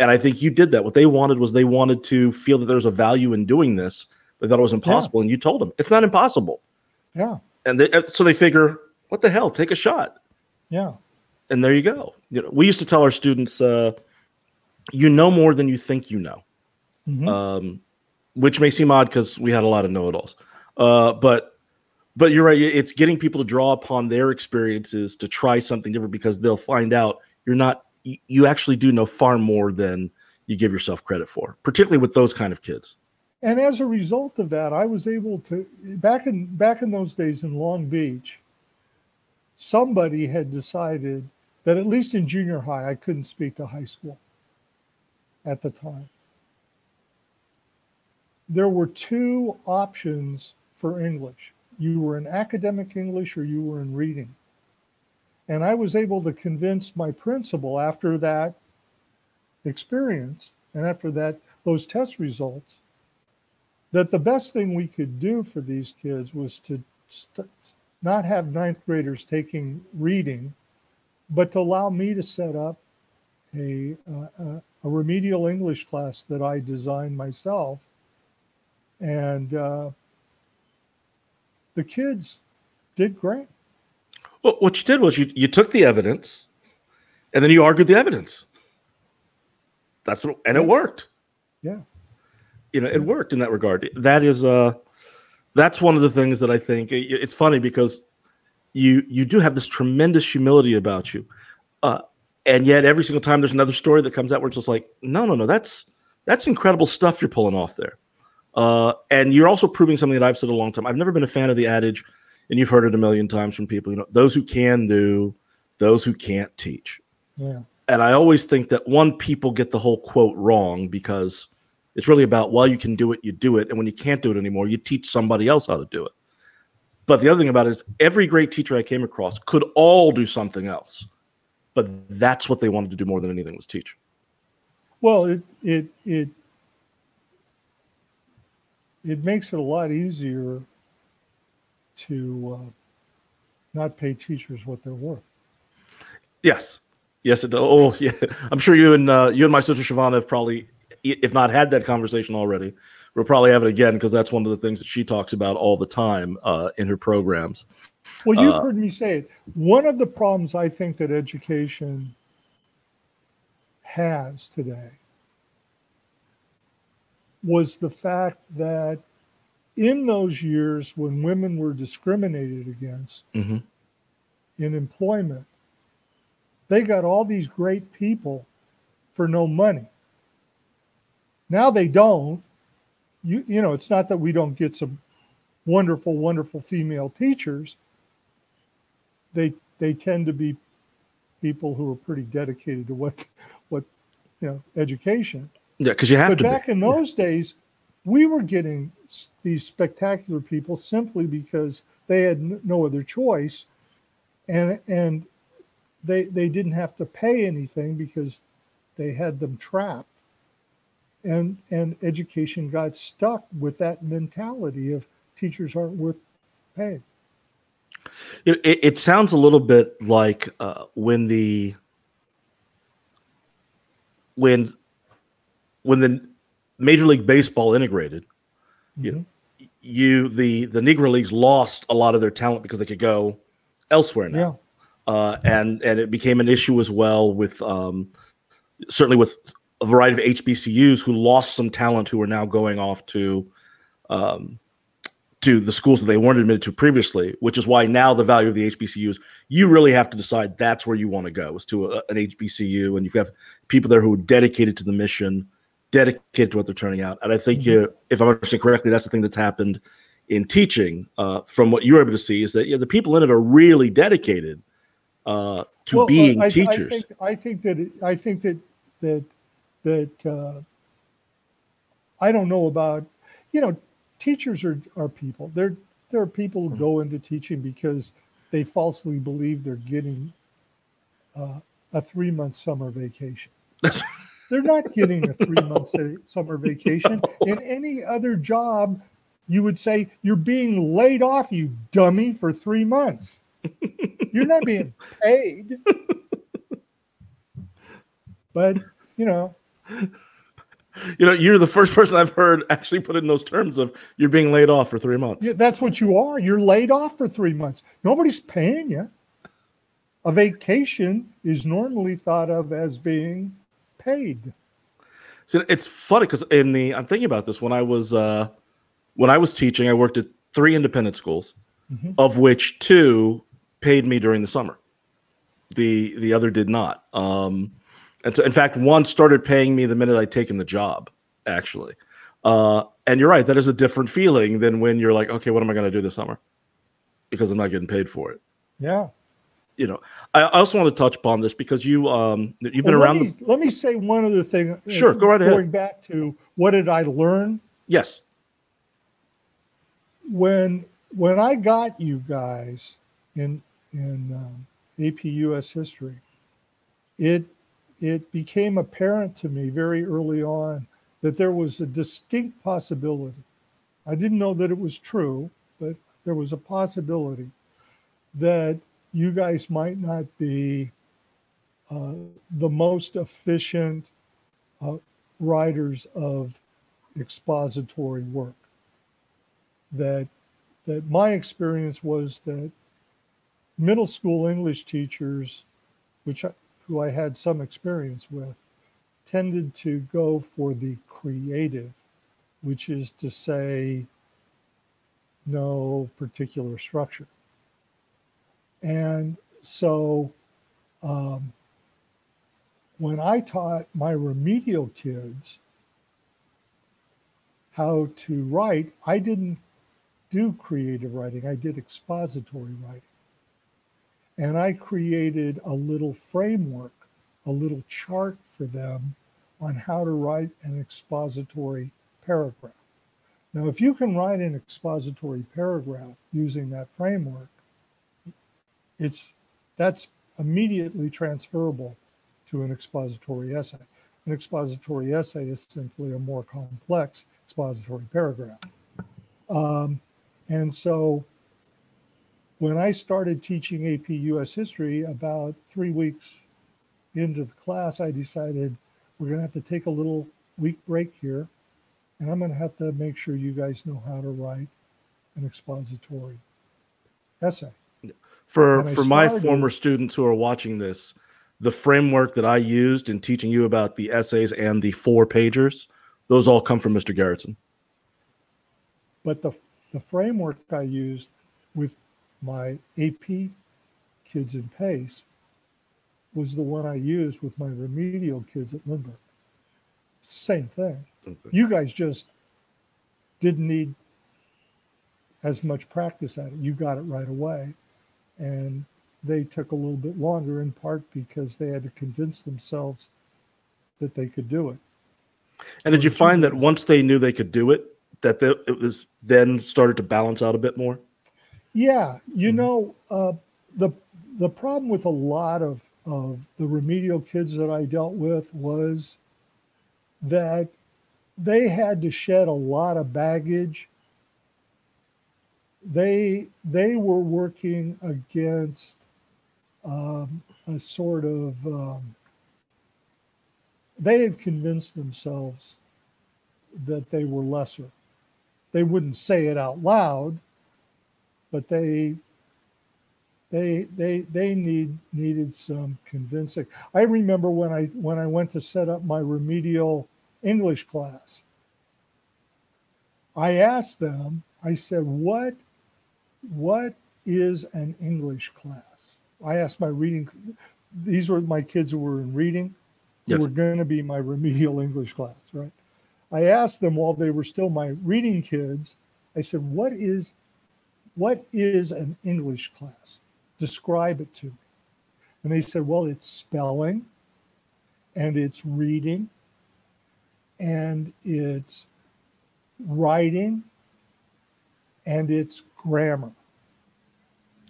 And I think you did that. What they wanted was they wanted to feel that there's a value in doing this. They thought it was impossible, yeah. and you told them it's not impossible. Yeah. And they, so they figure, what the hell? Take a shot. Yeah. And there you go. You know, we used to tell our students, uh, you know more than you think you know, mm-hmm. um, which may seem odd because we had a lot of know-it-alls. Uh, but but you're right. It's getting people to draw upon their experiences to try something different because they'll find out you're not you actually do know far more than you give yourself credit for, particularly with those kind of kids. and as a result of that, I was able to back in back in those days in Long Beach. Somebody had decided that at least in junior high, I couldn't speak to high school at the time. There were two options for English. You were in academic English or you were in reading. And I was able to convince my principal after that experience and after that those test results that the best thing we could do for these kids was to st- not have ninth graders taking reading, but to allow me to set up a, uh, a remedial English class that I designed myself. And uh, the kids did great. Well, what you did was you, you took the evidence and then you argued the evidence. That's what, and it worked. Yeah you know, it worked in that regard. That is uh that's one of the things that I think it's funny because you you do have this tremendous humility about you. Uh and yet every single time there's another story that comes out where it's just like, no, no, no, that's that's incredible stuff you're pulling off there. Uh, and you're also proving something that I've said a long time. I've never been a fan of the adage, and you've heard it a million times from people. You know, those who can do, those who can't teach. Yeah. And I always think that one people get the whole quote wrong because it's really about while you can do it, you do it. And when you can't do it anymore, you teach somebody else how to do it. But the other thing about it is every great teacher I came across could all do something else. But that's what they wanted to do more than anything was teach. Well, it it it it makes it a lot easier to uh, not pay teachers what they're worth. Yes, yes, it does. Oh, yeah. I'm sure you and uh, you and my sister Shavana have probably if not had that conversation already, we'll probably have it again because that's one of the things that she talks about all the time uh, in her programs. Well, you've uh, heard me say it. One of the problems I think that education has today was the fact that in those years when women were discriminated against mm-hmm. in employment, they got all these great people for no money. Now they don't. You you know, it's not that we don't get some wonderful, wonderful female teachers. They they tend to be people who are pretty dedicated to what what you know education. Yeah, because you have but to. But back be. in those yeah. days, we were getting these spectacular people simply because they had no other choice, and and they they didn't have to pay anything because they had them trapped and and education got stuck with that mentality of teachers aren't worth paying. It, it, it sounds a little bit like uh, when the when when the Major League Baseball integrated. You know, you the the Negro leagues lost a lot of their talent because they could go elsewhere now, yeah. uh, and and it became an issue as well with um, certainly with a variety of HBCUs who lost some talent who are now going off to um, to the schools that they weren't admitted to previously, which is why now the value of the HBCUs, you really have to decide that's where you want to go is to a, an HBCU, and you have people there who are dedicated to the mission, dedicated to what they're turning out. And I think, mm-hmm. you, if I'm understanding correctly, that's the thing that's happened in teaching. Uh, from what you're able to see, is that yeah, the people in it are really dedicated uh, to well, being I, teachers. I think, I think that it, I think that that that uh, I don't know about. You know, teachers are, are people. There there are people who go into teaching because they falsely believe they're getting uh, a three month summer vacation. they're not getting a three month summer vacation. No. In any other job, you would say you're being laid off, you dummy, for three months. You're not being paid. But you know, you know, you're the first person I've heard actually put in those terms of you're being laid off for three months. Yeah, that's what you are. You're laid off for three months. Nobody's paying you. A vacation is normally thought of as being paid. So it's funny because in the I'm thinking about this when I was uh, when I was teaching, I worked at three independent schools, mm-hmm. of which two paid me during the summer. The the other did not. Um, and so, in fact, one started paying me the minute I'd taken the job, actually. Uh, and you're right, that is a different feeling than when you're like, okay, what am I going to do this summer? Because I'm not getting paid for it. Yeah. You know, I also want to touch upon this because you um you've been Well, around. Let me, the, let me say one other thing. Sure, go right ahead. Going back to what did I learn yes, when when I got you guys in in um, AP US history, it it became apparent to me very early on that there was a distinct possibility. I didn't know that it was true, but there was a possibility that you guys might not be uh, the most efficient uh, writers of expository work. That that my experience was that middle school English teachers, which I, who I had some experience with, tended to go for the creative, which is to say, no particular structure. And so um, when I taught my remedial kids how to write, I didn't do creative writing, I did expository writing. And I created a little framework, a little chart for them on how to write an expository paragraph. Now, if you can write an expository paragraph using that framework, it's that's immediately transferable to an expository essay. An expository essay is simply a more complex expository paragraph. Um, and so when I started teaching AP US history about three weeks into the class, I decided we're going to have to take a little week break here. And I'm going to have to make sure you guys know how to write an expository essay. For for my former students who are watching this, the framework that I used in teaching you about the essays and the four pagers, those all come from Mr. Garretson. But the, the framework I used with my AP kids in PACE was the one I used with my remedial kids at Lindbergh. Same thing. You guys just didn't need as much practice at it. You got it right away. And they took a little bit longer in part because they had to convince themselves that they could do it. And did you find that once they knew they could do it, that it was then started to balance out a bit more? Yeah, you Mhm. know, uh, the the problem with a lot of of the remedial kids that I dealt with was that they had to shed a lot of baggage. They they were working against um, a sort of um, they had convinced themselves that they were lesser. They wouldn't say it out loud, but they they they they need needed some convincing. I remember when I when I went to set up my remedial English class. I asked them, I said, what what is an English class? I asked my reading these were my kids who were in reading, who Yes. were going to be my remedial English class, right? I asked them while they were still my reading kids, I said, what is what is an English class? Describe it to me. And they said, well, it's spelling and it's reading and it's writing and it's grammar.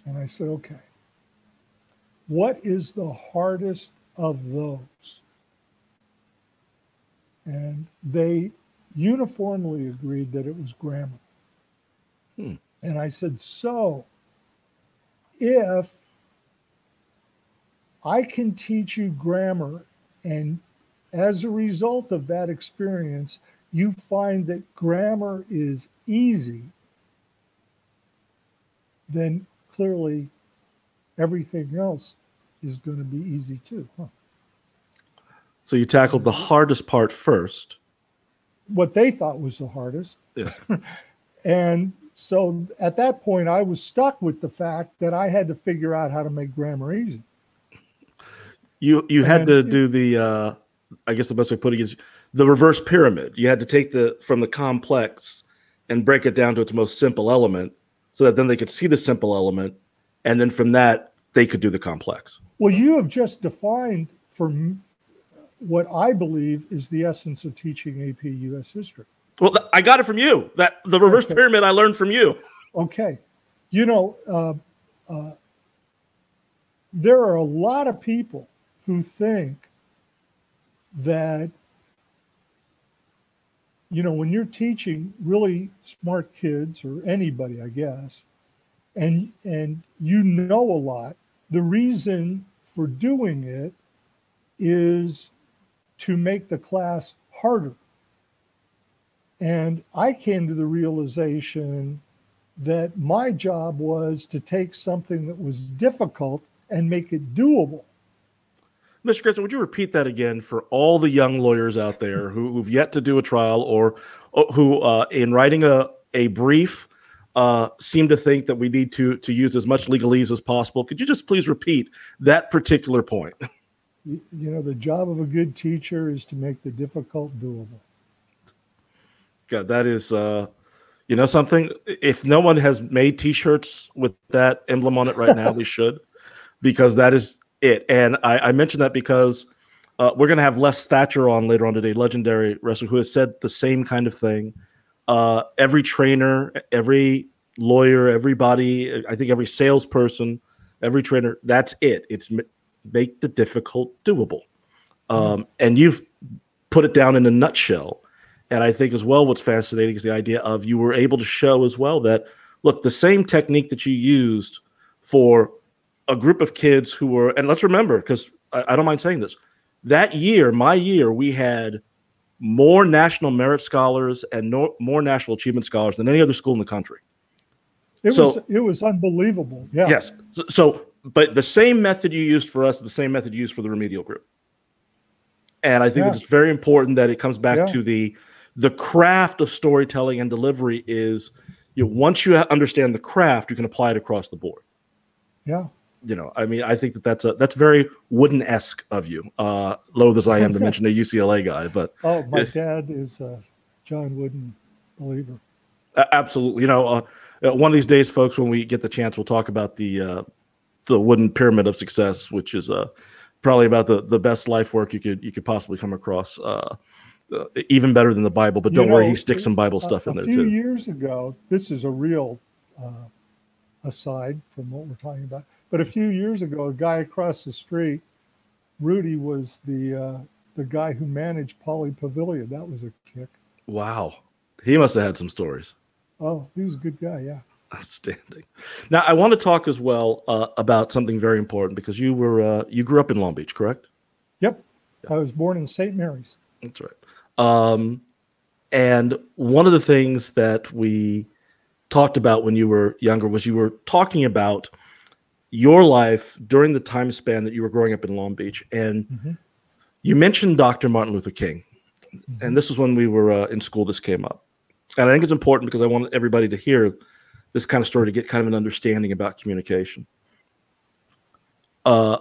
And I said, okay. What is the hardest of those? And they uniformly agreed that it was grammar. Hmm. And I said, so if I can teach you grammar, and as a result of that experience, you find that grammar is easy, then clearly everything else is going to be easy too. Huh? So you tackled the hardest part first. What they thought was the hardest. Yes. And so at that point, I was stuck with the fact that I had to figure out how to make grammar easy. You you had And- to do the uh I guess the best way of putting it is the reverse pyramid. You had to take the from the complex and break it down to its most simple element, so that then they could see the simple element, and then from that they could do the complex. Well, you have just defined for what I believe is the essence of teaching AP U.S. history. Well, I got it from you. That the reverse okay. pyramid I learned from you. Okay, you know, uh, uh, there are a lot of people who think that you know when you're teaching really smart kids or anybody i guess and and you know a lot the reason for doing it is to make the class harder. And i came to the realization that my job was to take something that was difficult and make it doable Mr. Garretson, would you repeat that again for all the young lawyers out there who, have yet to do a trial or, who, uh, in writing a, a brief, uh, seem to think that we need to to use as much legalese as possible? Could you just please repeat that particular point? You know, the job of a good teacher is to make the difficult doable. God, that is, uh, you know, something. If no one has made T-shirts with that emblem on it right now, we should, because that is it. And I, I mentioned that because uh, we're going to have Les Thatcher on later on today, legendary wrestler, who has said the same kind of thing. Uh, every trainer, every lawyer, everybody, I think every salesperson, every trainer, that's it. It's make the difficult doable. Um, and you've put it down in a nutshell. And I think as well, what's fascinating is the idea of you were able to show as well that look, the same technique that you used for a group of kids who were, and let's remember, because I, I, don't mind saying this, that year, my year, we had more national merit scholars and no, more national achievement scholars than any other school in the country. It so, was it was unbelievable. Yeah. Yes. So, so, but the same method you used for us the same method you used for the remedial group. And I think yeah. it's very important that it comes back yeah. to the the craft of storytelling and delivery is you know, once you understand the craft, you can apply it across the board. Yeah you know, I mean, I think that that's a that's very wooden esque of you. Uh, loath as I am to mention a UCLA guy, but oh, my dad is a John Wooden believer. Absolutely, you know, uh, uh, one of these days, folks, when we get the chance, we'll talk about the uh, the wooden pyramid of success, which is uh, probably about the the best life work you could you could possibly come across. Uh, uh, even better than the Bible, but don't you know, worry, he sticks some Bible stuff in there too. A few years ago, this is a real uh, aside from what we're talking about but a few years ago, a guy across the street, Rudy, was the uh, the guy who managed Pauley Pavilion. That was a kick. Wow, he must have had some stories. Oh, he was a good guy. Yeah. Outstanding. Now, I want to talk as well uh, about something very important because you were uh, you grew up in Long Beach, correct? Yep. I was born in St. Mary's. That's right. Um, and one of the things that we talked about when you were younger was you were talking about your life during the time span that you were growing up in Long Beach. And mm-hmm. you mentioned Dr. Martin Luther King. Mm-hmm. And this was when we were uh, in school, this came up. And I think it's important because I want everybody to hear this kind of story to get kind of an understanding about communication. Uh,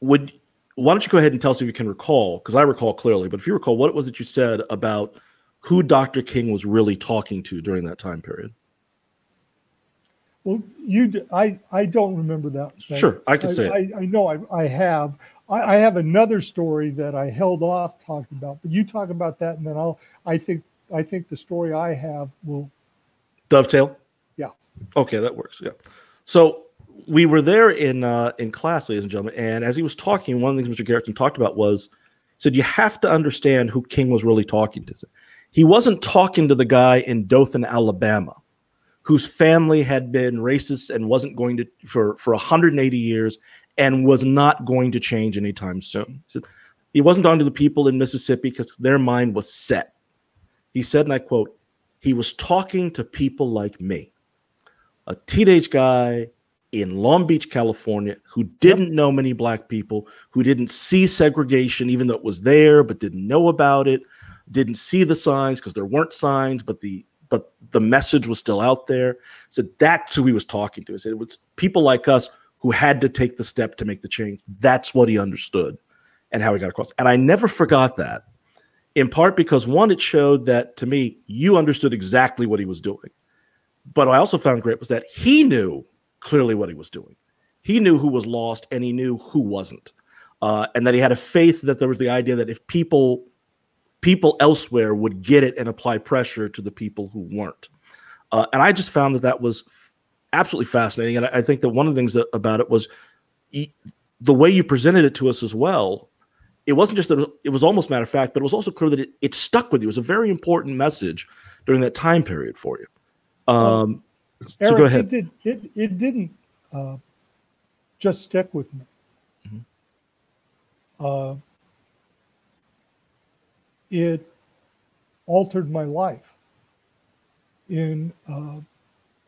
would why don't you go ahead and tell us if you can recall? Because I recall clearly, but if you recall, what it was it you said about who Dr. King was really talking to during that time period? Well, you, I, I don't remember that. Sure, I can say I, it. I, I know I, I have. I, I have another story that I held off talking about, but you talk about that, and then I'll. I think I think the story I have will dovetail. Yeah. Okay, that works. Yeah. So we were there in uh, in class, ladies and gentlemen, and as he was talking, one of the things Mr. Garretson talked about was said you have to understand who King was really talking to. He wasn't talking to the guy in Dothan, Alabama whose family had been racist and wasn't going to for for 180 years and was not going to change anytime soon. So he wasn't talking to the people in Mississippi because their mind was set. He said, and I quote, he was talking to people like me, a teenage guy in Long Beach, California, who didn't know many black people, who didn't see segregation, even though it was there, but didn't know about it, didn't see the signs because there weren't signs, but the but the message was still out there. So that's who he was talking to. He said it was people like us who had to take the step to make the change. That's what he understood. and how he got across. And I never forgot that, in part because one, it showed that to me, you understood exactly what he was doing. But I also found great was that he knew clearly what he was doing. He knew who was lost and he knew who wasn't. Uh, and that he had a faith that there was the idea that if people people elsewhere would get it and apply pressure to the people who weren't. Uh, and I just found that that was absolutely fascinating. And I, I, think that one of the things that, about it was he, the way you presented it to us as well. It wasn't just that it was, it was almost matter of fact, but it was also clear that it, it, stuck with you. It was a very important message during that time period for you. Um, Eric, so go ahead. It, did, it, it didn't uh, just stick with me. Mm-hmm. Uh, it altered my life in uh,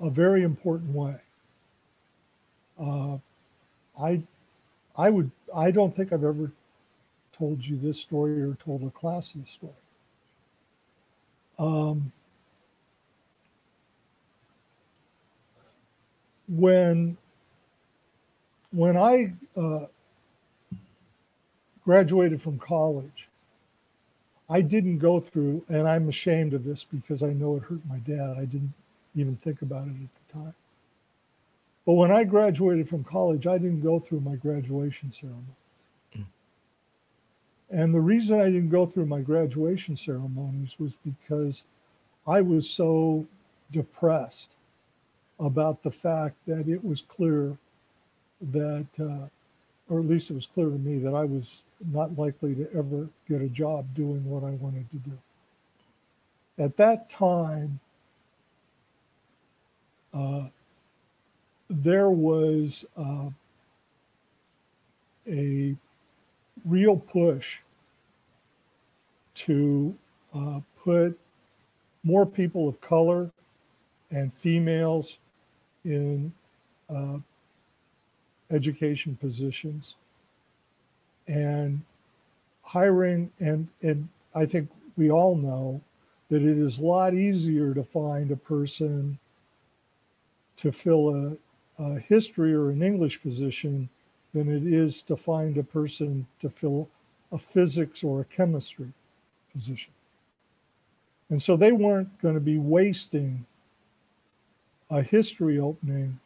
a very important way. Uh, I, I would, I don't think I've ever told you this story or told a class this story. Um, when when I uh, graduated from college, I didn't go through, and I'm ashamed of this because I know it hurt my dad. I didn't even think about it at the time. But when I graduated from college, I didn't go through my graduation ceremony. Mm. And the reason I didn't go through my graduation ceremonies was because I was so depressed about the fact that it was clear that uh, or at least it was clear to me that I was not likely to ever get a job doing what I wanted to do. At that time, uh, there was uh, a real push to uh, put more people of color and females in uh, education positions and hiring and and I think we all know that it is a lot easier to find a person to fill a, a history or an English position than it is to find a person to fill a physics or a chemistry position. And so they weren't going to be wasting a history opening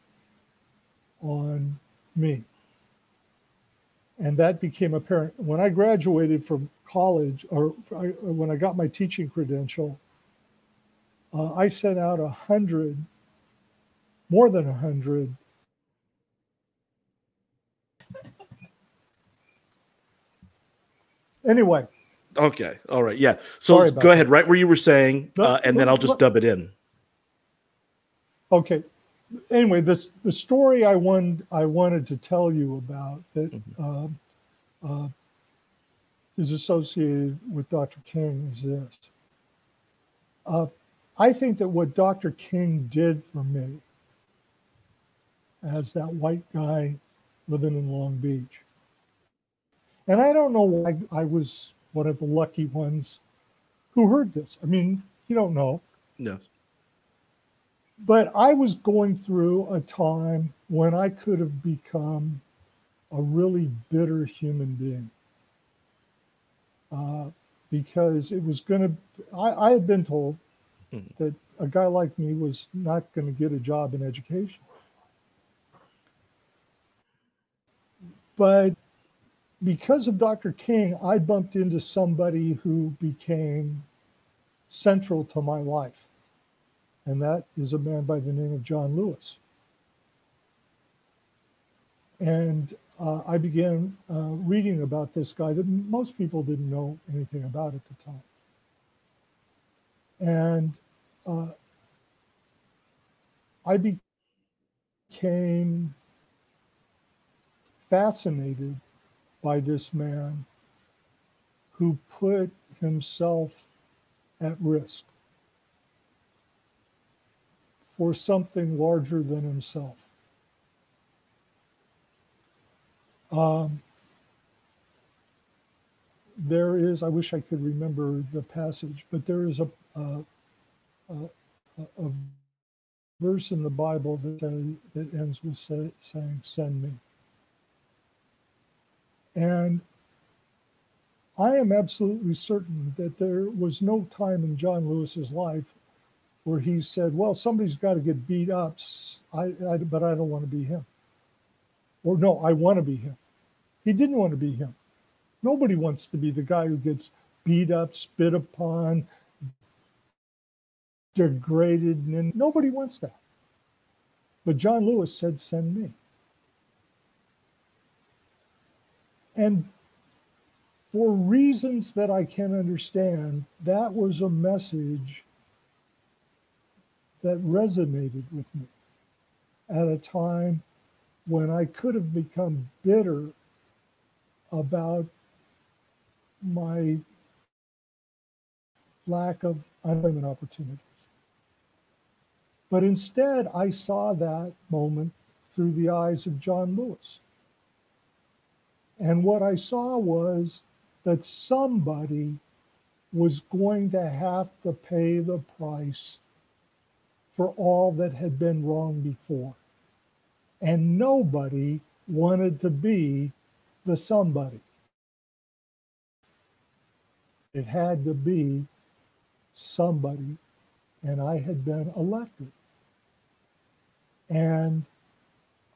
on me. And that became apparent when I graduated from college, or when I got my teaching credential. Uh, I sent out a hundred, more than a hundred. Anyway. Okay. All right. Yeah. So go ahead, right where you were saying, uh, and then I'll just dub it in. Okay anyway, this the story I wanted I wanted to tell you about that mm-hmm. uh, uh, is associated with Dr. King is this. Uh, I think that what Dr. King did for me as that white guy living in Long Beach, and I don't know why I was one of the lucky ones who heard this. I mean, you don't know. No but I was going through a time when I could have become a really bitter human being. Uh, because it was going to, I had been told mm-hmm. that a guy like me was not going to get a job in education. But because of Dr. King, I bumped into somebody who became central to my life and that is a man by the name of John Lewis. And uh, I began uh, reading about this guy that most people didn't know anything about at the time. And uh, I became fascinated by this man who put himself at risk for something larger than himself. Um, there is, I wish I could remember the passage, but there is a, a, a, a verse in the Bible that, that ends with say, saying, Send me. And I am absolutely certain that there was no time in John Lewis's life where he said, "Well, somebody's got to get beat up, I, I, but I don't want to be him," or "No, I want to be him." He didn't want to be him. Nobody wants to be the guy who gets beat up, spit upon, degraded, and nobody wants that. But John Lewis said, "Send me." And for reasons that I can understand, that was a message that resonated with me at a time when I could have become bitter about my lack of employment opportunities. But instead, I saw that moment through the eyes of John Lewis. And what I saw was that somebody was going to have to pay the price for all that had been wrong before. And nobody wanted to be the somebody. It had to be somebody, and I had been elected. And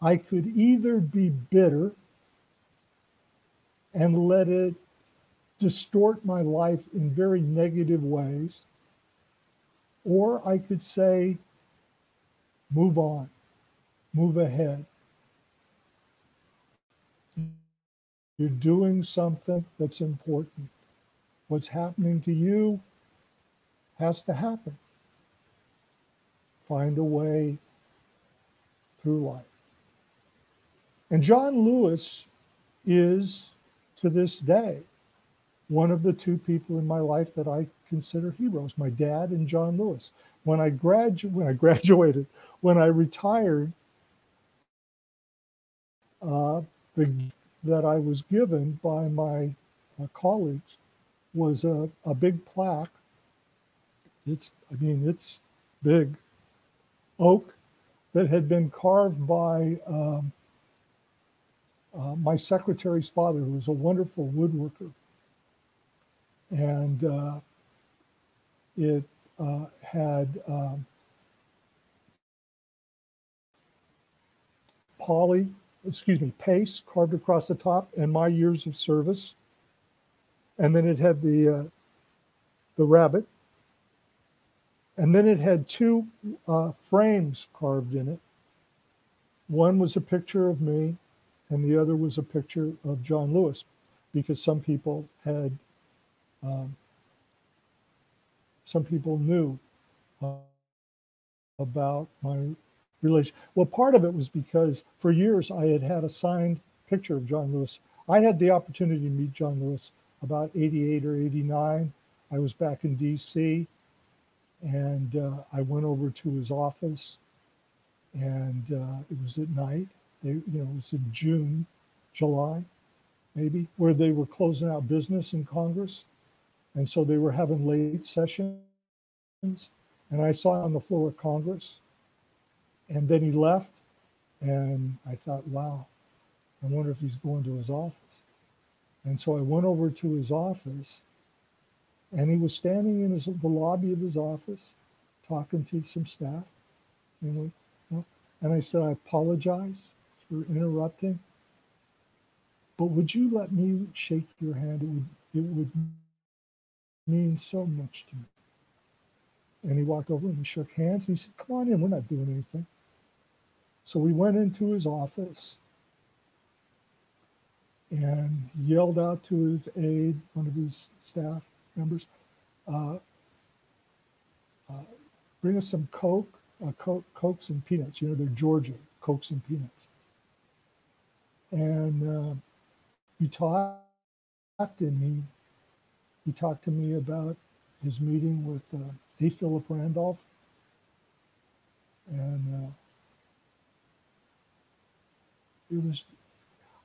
I could either be bitter and let it distort my life in very negative ways. Or I could say, move on, move ahead. You're doing something that's important. What's happening to you has to happen. Find a way through life. And John Lewis is, to this day, one of the two people in my life that I consider heroes, my dad and John Lewis. When I gradu- when I graduated, when I retired, uh, the that I was given by my uh, colleagues was a, a big plaque. It's, I mean, it's big oak that had been carved by um, uh, my secretary's father, who was a wonderful woodworker and uh, it uh, had um, poly, excuse me, pace carved across the top, and my years of service. And then it had the uh, the rabbit, and then it had two uh, frames carved in it. One was a picture of me, and the other was a picture of John Lewis, because some people had um, some people knew uh, about my relation. Well, part of it was because for years I had had a signed picture of John Lewis. I had the opportunity to meet John Lewis about 88 or 89. I was back in DC and uh, I went over to his office and uh, it was at night. They, you know, it was in June, July, maybe, where they were closing out business in Congress. And so they were having late sessions. And I saw him on the floor of Congress. And then he left. And I thought, wow, I wonder if he's going to his office. And so I went over to his office. And he was standing in his, the lobby of his office talking to some staff. And, we, and I said, I apologize for interrupting. But would you let me shake your hand? It would, it would means so much to me. And he walked over and we shook hands. And he said, Come on in, we're not doing anything. So we went into his office and yelled out to his aide, one of his staff members, uh, uh, bring us some Coke, uh, Coke, Cokes and peanuts. You know, they're Georgia, Cokes and peanuts. And uh, he talked and he he talked to me about his meeting with uh, Philip Randolph. And uh, it was,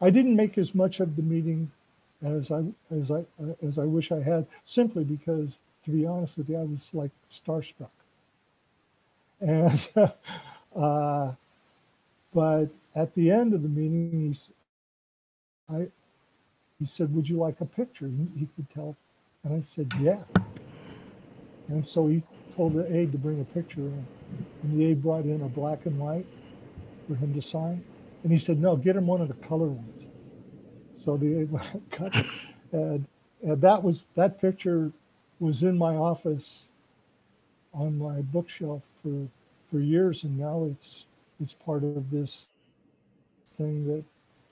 I didn't make as much of the meeting as I as I as I wish I had, simply because, to be honest with you, I was like starstruck. And uh, but at the end of the meeting, I he said, Would you like a picture? He, he could tell. And I said, Yeah. And so he told the aide to bring a picture in. And the aide brought in a black and white for him to sign. And he said, No, get him one of the color ones. So the aide cut it. And, and that was that picture was in my office on my bookshelf for for years and now it's it's part of this thing that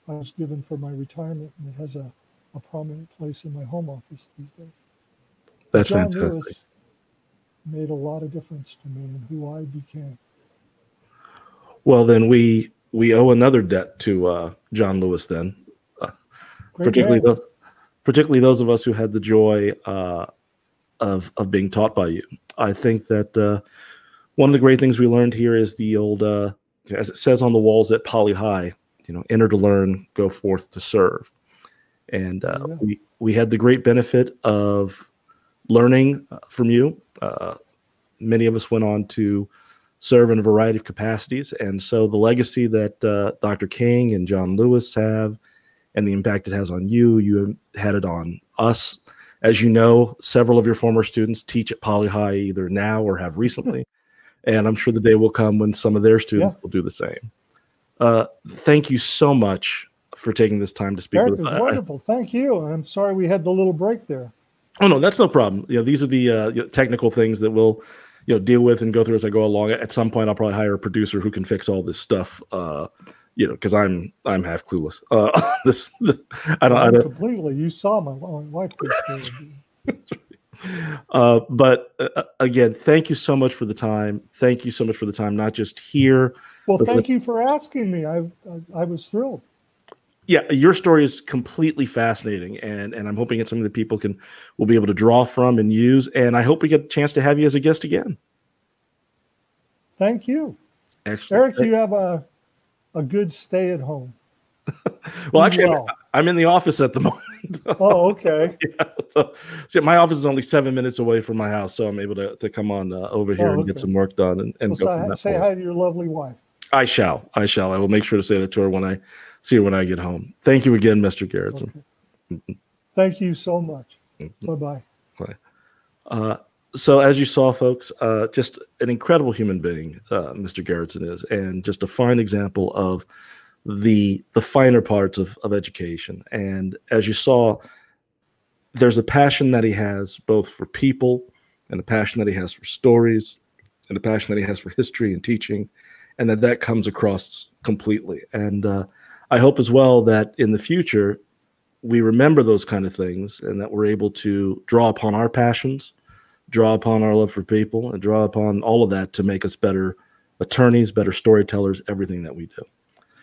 I was given for my retirement and it has a, a prominent place in my home office these days. That's John fantastic. Lewis made a lot of difference to me and who I became. Well, then we we owe another debt to uh, John Lewis. Then, uh, particularly those, particularly those of us who had the joy uh, of of being taught by you. I think that uh, one of the great things we learned here is the old, uh, as it says on the walls at Poly High, you know, enter to learn, go forth to serve. And uh, Yeah. we we had the great benefit of learning uh, from you. Uh, many of us went on to serve in a variety of capacities, and so the legacy that uh, Dr. King and John Lewis have, and the impact it has on you, you had it on us. As you know, several of your former students teach at Poly High either now or have recently, and I'm sure the day will come when some of their students Yeah. will do the same. Uh, thank you so much for taking this time to speak Eric with us. I- wonderful. Thank you. I'm sorry we had the little break there. Oh no, that's no problem. You know, these are the uh, you know, technical things that we'll you know deal with and go through as I go along. At some point, I'll probably hire a producer who can fix all this stuff. Uh, you know, because I'm I'm half clueless. Uh, this, I don't. I don't completely. You saw my, my wife. uh, but uh, again, thank you so much for the time. Thank you so much for the time, not just here. Well, thank you for asking me. I, I I was thrilled. Yeah, your story is completely fascinating, and and I'm hoping it's something that people can will be able to draw from and use. And I hope we get a chance to have you as a guest again. Thank you, Excellent. Eric. You have a a good stay at home. well, actually, I'm- well. I'm in the office at the moment. Oh, okay. yeah, so, so my office is only seven minutes away from my house, so I'm able to, to come on uh, over here Oh, and get some work done and, and Well, go that say point. hi to your lovely wife. I shall. I shall. I will make sure to say that to her when I see her when I get home. Thank you again, Mr. Garretson. Okay. Thank you so much. Mm-hmm. Bye bye. Uh, so, as you saw, folks, uh, just an incredible human being, uh, Mr. Garretson is, and just a fine example of the the finer parts of, of education. And as you saw, there's a passion that he has both for people, and a passion that he has for stories, and a passion that he has for history and teaching, and that that comes across completely. And uh, I hope as well that in the future we remember those kind of things, and that we're able to draw upon our passions draw upon our love for people and draw upon all of that to make us better attorneys, better storytellers, everything that we do.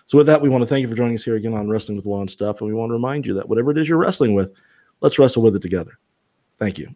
So, with that, we want to thank you for joining us here again on Wrestling with Law and Stuff. And we want to remind you that whatever it is you're wrestling with, let's wrestle with it together. Thank you.